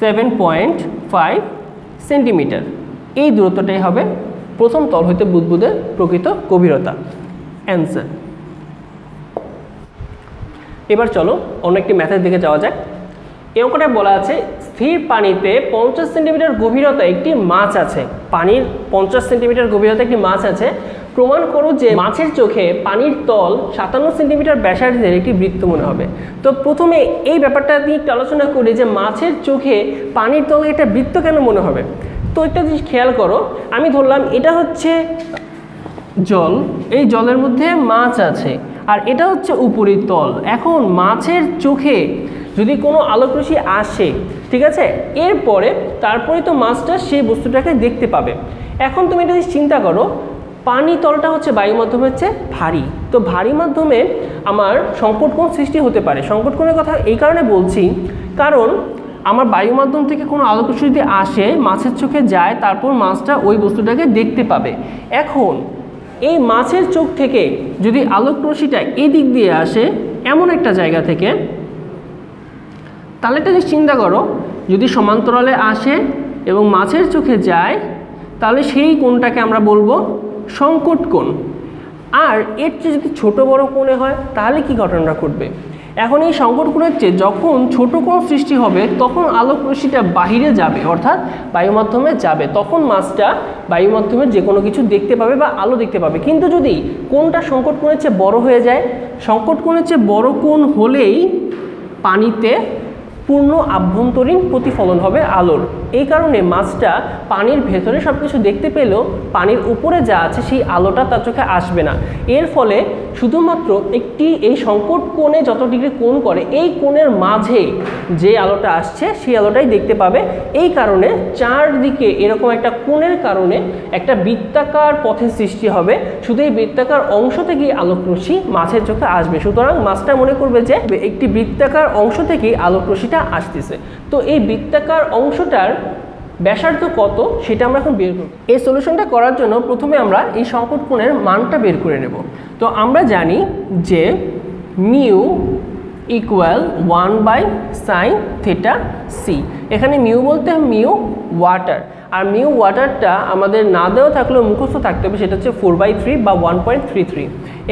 সেভেন পয়েন্ট ফাইভ সেন্টিমিটার এই দূরত্বটাই হবে প্রথম তল হইতে বুদবুদের প্রকৃত গভীরতা। অ্যান্সার এবার চলো অন্য একটি ম্যাথের দিকে যাওয়া যাক। এই অঙ্কটা বলা আছে, স্থির পানিতে পঞ্চাশ সেন্টিমিটার গভীরতা একটি মাছ আছে। পানির পঞ্চাশ সেন্টিমিটার গভীরতা একটি মাছ আছে। প্রমাণ করো যে মাছের চোখে পানির তল সাতান্ন সেন্টিমিটার ব্যাসার্ধের একটি বৃত্ত মনে হবে। তো প্রথমে এই ব্যাপারটা নিয়ে একটু আলোচনা করি যে মাছের চোখে পানির তলে একটা বৃত্ত কেন মনে হবে? তো একটা জিনিস খেয়াল করো, আমি ধরলাম এটা হচ্ছে জল, এই জলের মধ্যে মাছ আছে। আর এটা হচ্ছে উপরের তল। এখন মাছের চোখে যদি কোনো আলোকরশ্মি আসে, ঠিক আছে? এরপরে তারপরে তো মাছটা সেই বস্তুটাকে দেখতে পাবে। এখন তুমি এটা যদি চিন্তা করো, পানি তলটা হচ্ছে বায়ু মাধ্যমে হচ্ছে ভারী। তো ভারী মাধ্যমে আমার সংকট কোণ সৃষ্টি হতে পারে। সংকট কোণের কথা এই কারণে বলছি, কারণ আমার বায়ু মাধ্যম থেকে কোনো আলোকরশ্মি যদি আসে, মাছের চোখে যায়, তারপর মাছটা ওই বস্তুটাকে দেখতে পাবে। এখন এই মাছের চোখ থেকে যদি আলোক রশিটা এদিক দিক দিয়ে আসে, এমন একটা জায়গা থেকে, তাহলে একটা চিন্তা করো, যদি সমান্তরালে আসে এবং মাছের চোখে যায়, তাহলে সেই কোণটাকে আমরা বলব সংকট কোণ। আর এর চেয়ে যদি ছোটো বড়ো কোণে হয়, তাহলে কি ঘটনাটা ঘটবে? এখন এই সংকট হচ্ছে যখন ছোট কোন সৃষ্টি হবে, তখন আলোক রশ্মিটা বাহিরে যাবে, অর্থাৎ বায়ুমাধ্যমে যাবে। তখন মাছটা বায়ু মাধ্যমে যে কোনো কিছু দেখতে পাবে বা আলো দেখতে পাবে। কিন্তু যদি কোনটা সংকট কোণের চেয়ে বড় হয়ে যায় সংকট কোণের চেয়ে বড় কোণ হলেই পানিতে পূর্ণ আভ্যন্তরীণ প্রতিফলন হবে আলোর। এই কারণে মাছটা পানির ভেতরে সব কিছু দেখতে পেলেও পানির উপরে যা আছে সেই আলোটা তার চোখে আসবে না। এর ফলে শুধুমাত্র একটি এই সংকট কোণে যত ডিগ্রি কোণ করে, এই কোণের মাঝে যে আলোটা আসছে সেই আলোটাই দেখতে পাবে। এই কারণে চারদিকে এরকম একটা কোণের কারণে একটা বৃত্তাকার পথের সৃষ্টি হবে। শুধু এই বৃত্তাকার অংশ থেকেই আলোকরশ্মি মাছের চোখে আসবে। সুতরাং মাছটা মনে করবে যে একটি বৃত্তাকার অংশ থেকেই আলোকরশ্মিটা আসতেছে। তো এই বৃত্তাকার অংশটার ব্যাসার্ধ কত সেটা আমরা এখন বের করব। এই সলিউশনটা করার জন্য প্রথমে আমরা এই সংকট কোণের মানটা বের করে নেব। তো আমরা জানি যে mu equal one by sine theta C এখানে মিউ বলতে মিউ ওয়াটার আর মিউ ওয়াটারটা আমাদের না দেওয়া থাকলেও মুখস্থ থাকতে হবে, সেটা হচ্ছে ফোর বাই থ্রি বা ওয়ান পয়েন্ট থ্রি থ্রি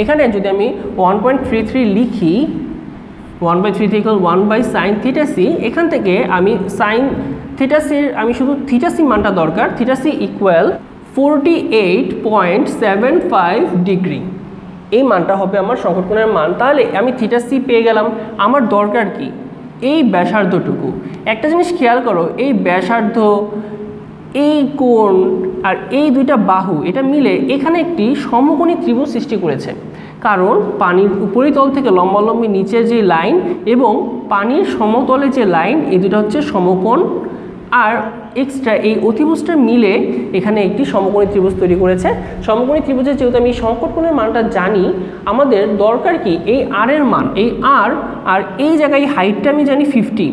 এখানে যদি আমি ওয়ান পয়েন্ট থ্রি থ্রি লিখি one by three equal one by sine theta C এখান থেকে আমি সাইন থিটা সির আমি শুধু থিটা সি মানটা দরকার theta C equal forty eight point seven five degree এই মানটা হবে আমার সংকটকোণের মান। তাহলে আমি থিটা সি পেয়ে গেলাম। আমার দরকার কি? এই ব্যাসার্ধটুকু। একটা জিনিস খেয়াল করো, এই ব্যাসার্ধ এই কোণ আর এই দুইটা বাহু, এটা মিলে এখানে একটি সমকোণী ত্রিভুজ সৃষ্টি করেছে। কারণ পানির উপরিতল থেকে লম্বালম্বী নিচের যে লাইন এবং পানির সমতলে যে লাইন, এই দুটো হচ্ছে সমকোণ। আর এক্সট্রা এই অতিভুজটা মিলে এখানে একটি সমকোণী ত্রিভুজ তৈরি করেছে। সমকোণী ত্রিভুজের যেহেতু আমি সংকট কোণের মানটা জানি, আমাদের দরকার কি এই আর এর মান, এই আর আর এই জায়গায় হাইটটা আমি জানি ফিফটি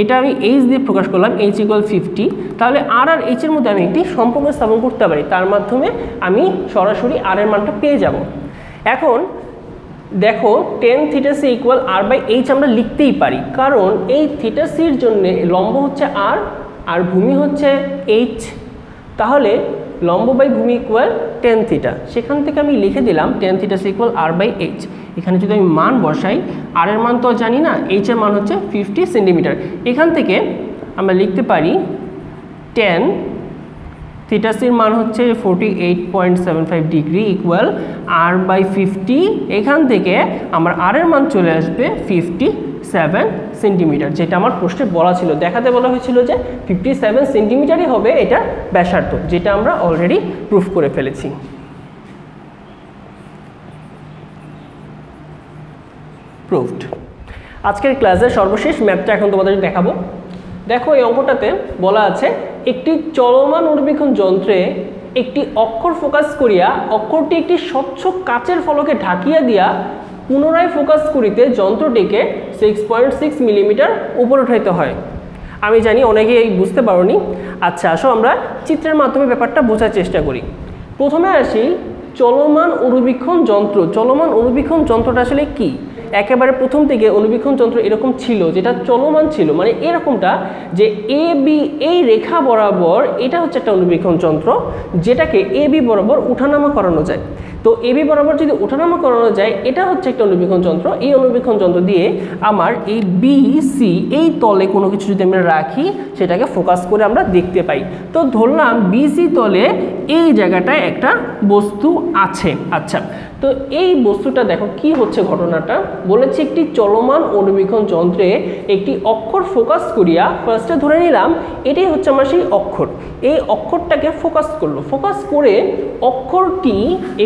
এটা আমি এইচ দিয়ে প্রকাশ করলাম এইচ ইকুয়াল ফিফটি তাহলে আর আর এইচের মধ্যে আমি একটি সম্পর্ক স্থাপন করতে পারি। তার মাধ্যমে আমি সরাসরি আর এর মানটা পেয়ে যাব। এখন দেখো tan theta C equal R by H আমরা লিখতেই পারি। কারণ এই থিটা সির জন্য লম্ব হচ্ছে আর আর ভূমি হচ্ছে এইচ তাহলে লম্ব বাই ভূমি ইকুয়াল টেন থিটা সেখান থেকে আমি লিখে দিলাম tan theta equal R by H এখানে যদি আমি মান বসাই আর এর মান তো জানি না এইচ এর মান হচ্ছে ফিফটি সেন্টিমিটার এখান থেকে আমরা লিখতে পারি টেন থিটাসির মান হচ্ছে forty eight point seven five degree equal R by fifty এখান থেকে আমার আর এর মান চলে আসবে ফিফটি সেভেন সেন্টিমিটার যেটা আমার প্রশ্নে বলা ছিল। দেখাতে বলা হয়েছিল যে ফিফটি সেভেন সেন্টিমিটারই হবে এটা ব্যাসার্ধ, যেটা আমরা অলরেডি প্রুফ করে ফেলেছি। প্রুফড আজকের ক্লাসের সর্বশেষ ম্যাপটা এখন তোমাদের দেখাবো। দেখো এই অঙ্কটাতে বলা আছে, একটি চলমান অনুবীক্ষণ যন্ত্রে একটি অক্ষর ফোকাস করিয়া অক্ষরটি একটি স্বচ্ছ কাচের ফলকে ঢাকিয়া দিয়া পুনরায় ফোকাস করিতে যন্ত্রটিকে সিক্স পয়েন্ট সিক্স মিলিমিটার উপরে উঠাইতে হয়। আমি জানি অনেকে এই বুঝতে পারোনি। আচ্ছা আসো আমরা চিত্রের মাধ্যমে ব্যাপারটা বোঝার চেষ্টা করি। প্রথমে আসি, চলমান অনুবীক্ষণ যন্ত্র, চলমান অনুবীক্ষণ যন্ত্রটা আসলে কি? একেবারে প্রথম থেকে অনুবীক্ষণ যন্ত্র এরকম ছিল, যেটা চলমান ছিল মানে এরকমটা যে এ বি এই রেখা বরাবর এটা হচ্ছে একটা অনুবীক্ষণ যন্ত্র, যেটাকে এ বি বরাবর উঠানামা করানো যায়। তো এ বি বরাবর যদি ওঠানামা করানো যায়, এটা হচ্ছে একটা অনুবীক্ষণ যন্ত্র। এই অনুবীক্ষণ যন্ত্র দিয়ে আমার এই বি সি এই তলে কোনো কিছু যদি আমরা রাখি, সেটাকে ফোকাস করে আমরা দেখতে পাই। তো ধরলাম বিসি তলে এই জায়গাটায় একটা বস্তু আছে। আচ্ছা তো এই বস্তুটা দেখো, কি হচ্ছে ঘটনাটা? বলেছি একটি চলমান অনুবীক্ষণ যন্ত্রে একটি অক্ষর ফোকাস করিয়া ফার্স্টে ধরে নিলাম, এটাই হচ্ছে আমার সেই অক্ষর। এই অক্ষরটাকে ফোকাস করল। ফোকাস করে অক্ষরটি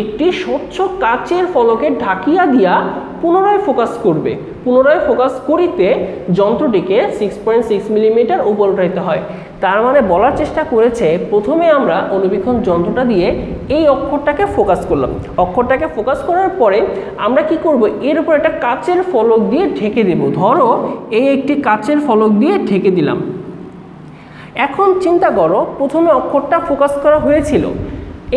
একটি স্বচ্ছ কাচের ফলকে ঢাকিয়া দিয়া পুনরায় ফোকাস করবে। পুনরায় ফোকাস করিতে যন্ত্রটিকে সিক্স পয়েন্ট সিক্স মিলিমিটার উপর হয়। তার মানে বলার চেষ্টা করেছে, প্রথমে আমরা অনুবীক্ষণ যন্ত্রটা দিয়ে এই অক্ষরটাকে ফোকাস করলাম। অক্ষরটাকে ফোকাস করার পরে আমরা কি করব? এর উপর একটা কাচের ফলক দিয়ে ঢেকে দেব। ধরো, এই একটি কাচের ফলক দিয়ে ঢেকে দিলাম। এখন চিন্তা করো, প্রথমে অক্ষরটা ফোকাস করা হয়েছিল।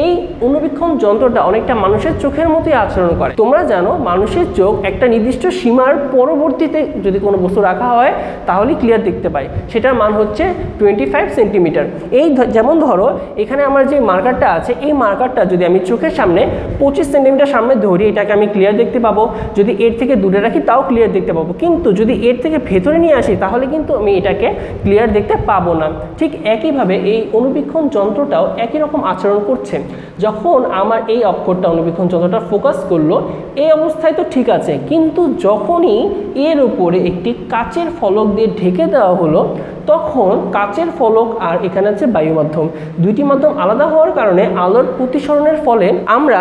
এই অনুবীক্ষণ যন্ত্রটা অনেকটা মানুষের চোখের মতোই আচরণ করে। তোমরা জানো, মানুষের চোখ একটা নির্দিষ্ট সীমার পরবর্তীতে যদি কোনো বস্তু রাখা হয়, তাহলেই ক্লিয়ার দেখতে পায় সেটার মান হচ্ছে টোয়েন্টি ফাইভ সেন্টিমিটার এই যেমন ধরো, এখানে আমার যে মার্কারটা আছে, এই মার্কারটা যদি আমি চোখের সামনে পঁচিশ সেন্টিমিটার সামনে ধরি, এটাকে আমি ক্লিয়ার দেখতে পাবো। যদি এর থেকে দূরে রাখি, তাও ক্লিয়ার দেখতে পাবো। কিন্তু যদি এর থেকে ভেতরে নিয়ে আসি, তাহলে কিন্তু আমি এটাকে ক্লিয়ার দেখতে পাবো না। ঠিক একইভাবে এই অনুবীক্ষণ যন্ত্রটাও একই রকম আচরণ করছে। যখন আমার এই অক্ষরটা অনুবীক্ষণ যন্ত্রটা ফোকাস করল, এই অবস্থায় তো ঠিক আছে, কিন্তু যখনই এর উপরে একটি কাচের ফলক দিয়ে ঢেকে দেওয়া হলো, তখন কাচের ফলক আর এখানে আছে বায়ু মাধ্যম। দুইটি মাধ্যম আলাদা হওয়ার কারণে আলোর প্রতিসরণের ফলে আমরা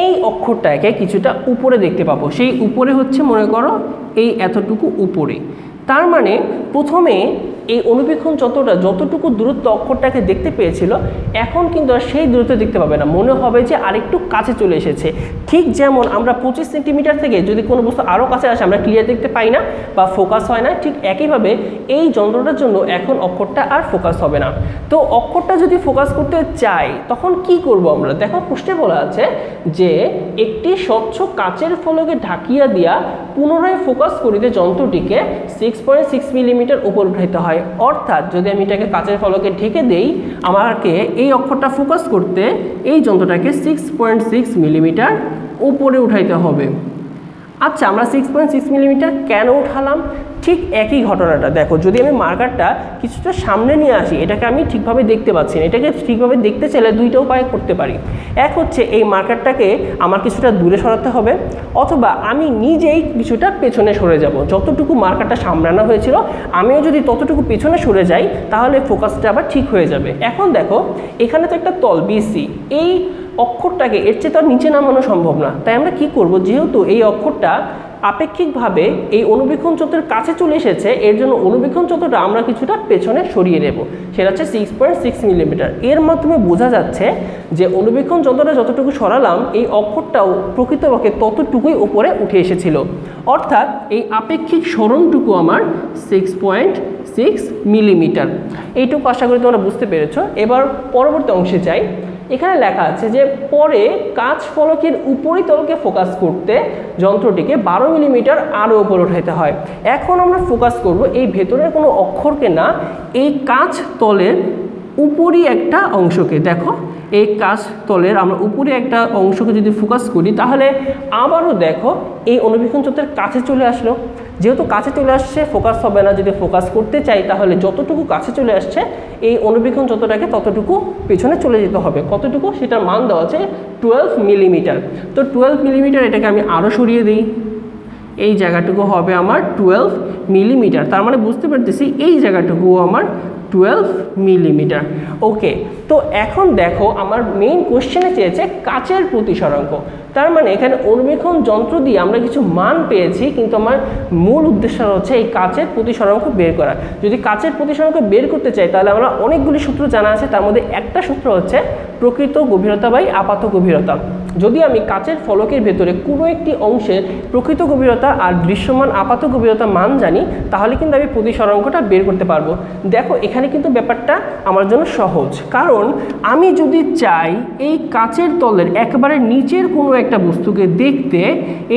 এই অক্ষরটাকে কিছুটা উপরে দেখতে পাবো। সেই উপরে হচ্ছে, মনে করো, এই এতটুকু উপরে। তার মানে প্রথমে এই অনুবীক্ষণ যতটা যতটুকু দূরত্ব অক্ষরটাকে দেখতে পেয়েছিল, এখন কিন্তু আর সেই দূরত্ব দেখতে পাবে না। মনে হবে যে আরেকটু কাছে চলে এসেছে। ঠিক যেমন আমরা পঁচিশ সেন্টিমিটার থেকে যদি কোনো বস্তু আরও কাছে আসে, আমরা ক্লিয়ার দেখতে পাই না বা ফোকাস হয় না, ঠিক একইভাবে এই যন্ত্রটার জন্য এখন অক্ষরটা আর ফোকাস হবে না। তো অক্ষরটা যদি ফোকাস করতে চাই, তখন কি করব আমরা? দেখো, প্রশ্নে বলা আছে যে একটি স্বচ্ছ কাচের ফলকে ঢাকিয়া দিয়া পুনরায় ফোকাস করিতে যন্ত্রটিকে সিক্স পয়েন্ট সিক্স মিলিমিটার উপর উঠাইতে হয়। অর্থাৎ যদি আমি এটাকে কাঁচের ফলকে ঢেকে দেই, আমাকে এই অক্ষরটা ফোকাস করতে এই যন্ত্রটাকে সিক্স পয়েন্ট সিক্স মিলিমিটার উপরে উঠাইতে হবে। আচ্ছা আমরা সিক্স পয়েন্ট সিক্স মিলিমিটার কেন উঠালাম? ঠিক একই ঘটনাটা। দেখো, যদি আমি মার্কারটা কিছুটা সামনে নিয়ে আসি, এটাকে আমি ঠিকভাবে দেখতে পাচ্ছি না। এটাকে ঠিকভাবে দেখতে চাইলে দুইটা উপায় করতে পারি। এক হচ্ছে এই মার্কারটাকে আমার কিছুটা দূরে সরাতে হবে, অথবা আমি নিজেই কিছুটা পেছনে সরে যাব। যতটুকু মার্কারটা সামলানো হয়েছিল, আমিও যদি ততটুকু পেছনে সরে যাই, তাহলে ফোকাসটা আবার ঠিক হয়ে যাবে। এখন দেখো, এখানে তো একটা তল বিসি এই অক্ষরটাকে এর চেয়ে তো নিচে নামানো সম্ভব না। তাই আমরা কি করব? যেহেতু এই অক্ষরটা আপেক্ষিকভাবে এই অনুবীক্ষণ চত্বরের কাছে চলে এসেছে, এর জন্য অনুবীক্ষণ চত্বরটা আমরা কিছুটা পেছনে সরিয়ে নেব। সেটা হচ্ছে সিক্স পয়েন্ট সিক্স মিলিমিটার এর মাধ্যমে বোঝা যাচ্ছে যে অনুবীক্ষণ যন্ত্রটা যতটুকু সরালাম, এই অক্ষরটাও প্রকৃতপক্ষে ততটুকুই উপরে উঠে এসেছিল। অর্থাৎ এই আপেক্ষিক সরণটুকু আমার সিক্স পয়েন্ট সিক্স মিলিমিটার এইটুকু আশা করি তোমরা বুঝতে পেরেছ। এবার পরবর্তী অংশে যাই। এখানে লেখা আছে যে পরে কাঁচ ফলকের উপরিতলকে ফোকাস করতে যন্ত্রটিকে বারো মিলিমিটার আরও উপরে উঠাইতে হয়। এখন আমরা ফোকাস করব এই ভেতরের কোনো অক্ষরকে না, এই কাঁচ তলের উপরই একটা অংশকে। দেখো, এই কাঁচ তলের আমরা উপরে একটা অংশকে যদি ফোকাস করি, তাহলে আবারও দেখো এই অনুবীক্ষণ চত্বরের কাছে চলে আসলো। যেহেতু কাছে চলে আসছে ফোকাস হবে না। যদি ফোকাস করতে চাই, তাহলে যতটুকু কাছে চলে আসছে, এই অনুবীক্ষণ যতটাকে ততটুকু পেছনে চলে যেতে হবে। কতটুকু? সেটার মান দেওয়া আছে টুয়েলভ মিলিমিটার তো টুয়েলভ মিলিমিটার এটাকে আমি আরও সরিয়ে দিই। এই জায়গাটুকু হবে আমার টুয়েলভ মিলিমিটার তার মানে বুঝতে পারতেছি, এই জায়গাটুকু আমার টুয়েলভ মিলিমিটার ওকে তো এখন দেখো, আমার মেইন কোশ্চেনে চেয়েছে কাচের প্রতিসরাঙ্ক তার মানে এখানে অনুবীক্ষণ যন্ত্র দিয়ে আমরা কিছু মান পেয়েছি, কিন্তু আমার মূল উদ্দেশ্য হচ্ছে এই কাচের প্রতিসরাঙ্ক বের করা। যদি কাচের প্রতিসরাঙ্ক বের করতে চাই, তাহলে আমরা অনেকগুলি সূত্র জানা আছে, তার মধ্যে একটা সূত্র হচ্ছে প্রকৃত গভীরতা বাই আপাত গভীরতা। যদি আমি কাচের ফলকের ভেতরে কোনো একটি অংশের প্রকৃত গভীরতা আর দৃশ্যমান আপাত গভীরতা মান জানি, তাহলে কিন্তু আমি প্রতিসরাঙ্কটা বের করতে পারব। দেখো, এখানে কিন্তু ব্যাপারটা আমার জন্য সহজ। কারণ আমি যদি চাই এই কাচের তলের একেবারে নিচের কোনো একটা বস্তুকে দেখতে,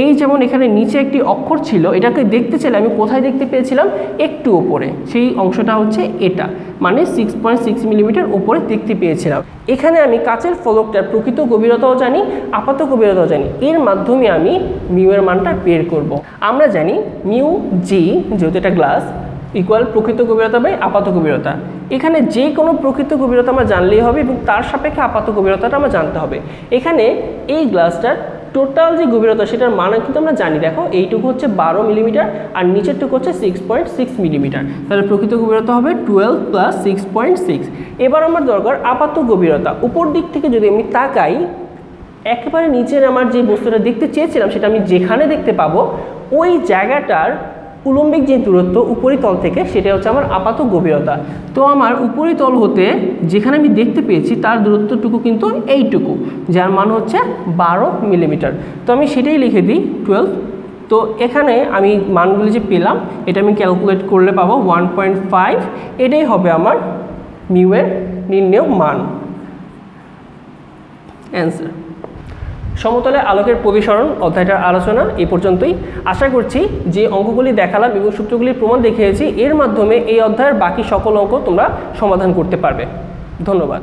এই যেমন এখানে নিচে একটি অক্ষর ছিল, এটাকে দেখতে চাইলে আমি কোথায় দেখতে পেয়েছিলাম? একটু ওপরে। সেই অংশটা হচ্ছে এটা। মানে সিক্স পয়েন্ট সিক্স মিলিমিটার ওপরে দেখতে পেয়েছিলাম। এখানে আমি কাচের ফলকটার প্রকৃত গভীরতাও জানি, আপাত গভীরতাও জানি। এর মাধ্যমে আমি মিউয়ের মানটা বের করব। আমরা জানি মিউ জি যেহেতু এটা গ্লাস ইকুয়াল প্রকৃত গভীরতা বাই আপাত গভীরতা। এখানে যে কোনো প্রকৃত গভীরতা আমরা জানলেই হবে এবং তার সাপেক্ষে আপাত গভীরতাটা আমরা জানতে হবে। এখানে এই গ্লাসটার টোটাল যে গভীরতা সেটার মান কিন্তু আমরা জানি। দেখো, এইটুকু হচ্ছে বারো মিলিমিটার আর নিচেরটুকু হচ্ছে সিক্স পয়েন্ট সিক্স মিলিমিটার তাহলে প্রকৃত গভীরতা হবে twelve plus six point six এবার আমার দরকার আপাত গভীরতা। উপর দিক থেকে যদি আমি তাকাই, একেবারে নিচের আমার যে বস্তুটা দেখতে চেয়েছিলাম, সেটা আমি যেখানে দেখতে পাবো, ওই জায়গাটার উলম্বিক যে দূরত্ব উপরিতল থেকে সেটা হচ্ছে আমার আপাত গভীরতা। তো আমার উপরিতল হতে যেখানে আমি দেখতে পেয়েছি, তার দূরত্বটুকু কিন্তু এইটুকু, যার মান হচ্ছে বারো মিলিমিটার। তো আমি সেটাই লিখে দিই টুয়েলভ তো এখানে আমি মানগুলি যে পেলাম, এটা আমি ক্যালকুলেট করলে পাবো ওয়ান পয়েন্ট ফাইভ এটাই হবে আমার মিউয়ের নির্ণয় মান। অ্যান্সার সমতলে আলোকের প্রবিসরণ অধ্যায়টার আলোচনা এ পর্যন্তই। আশা করছি যে অঙ্কগুলি দেখালাম এবং সূত্রগুলির প্রমাণ দেখিয়েছি। এর মাধ্যমে এই অধ্যায়ের বাকি সকল অঙ্ক তোমরা সমাধান করতে পারবে। ধন্যবাদ।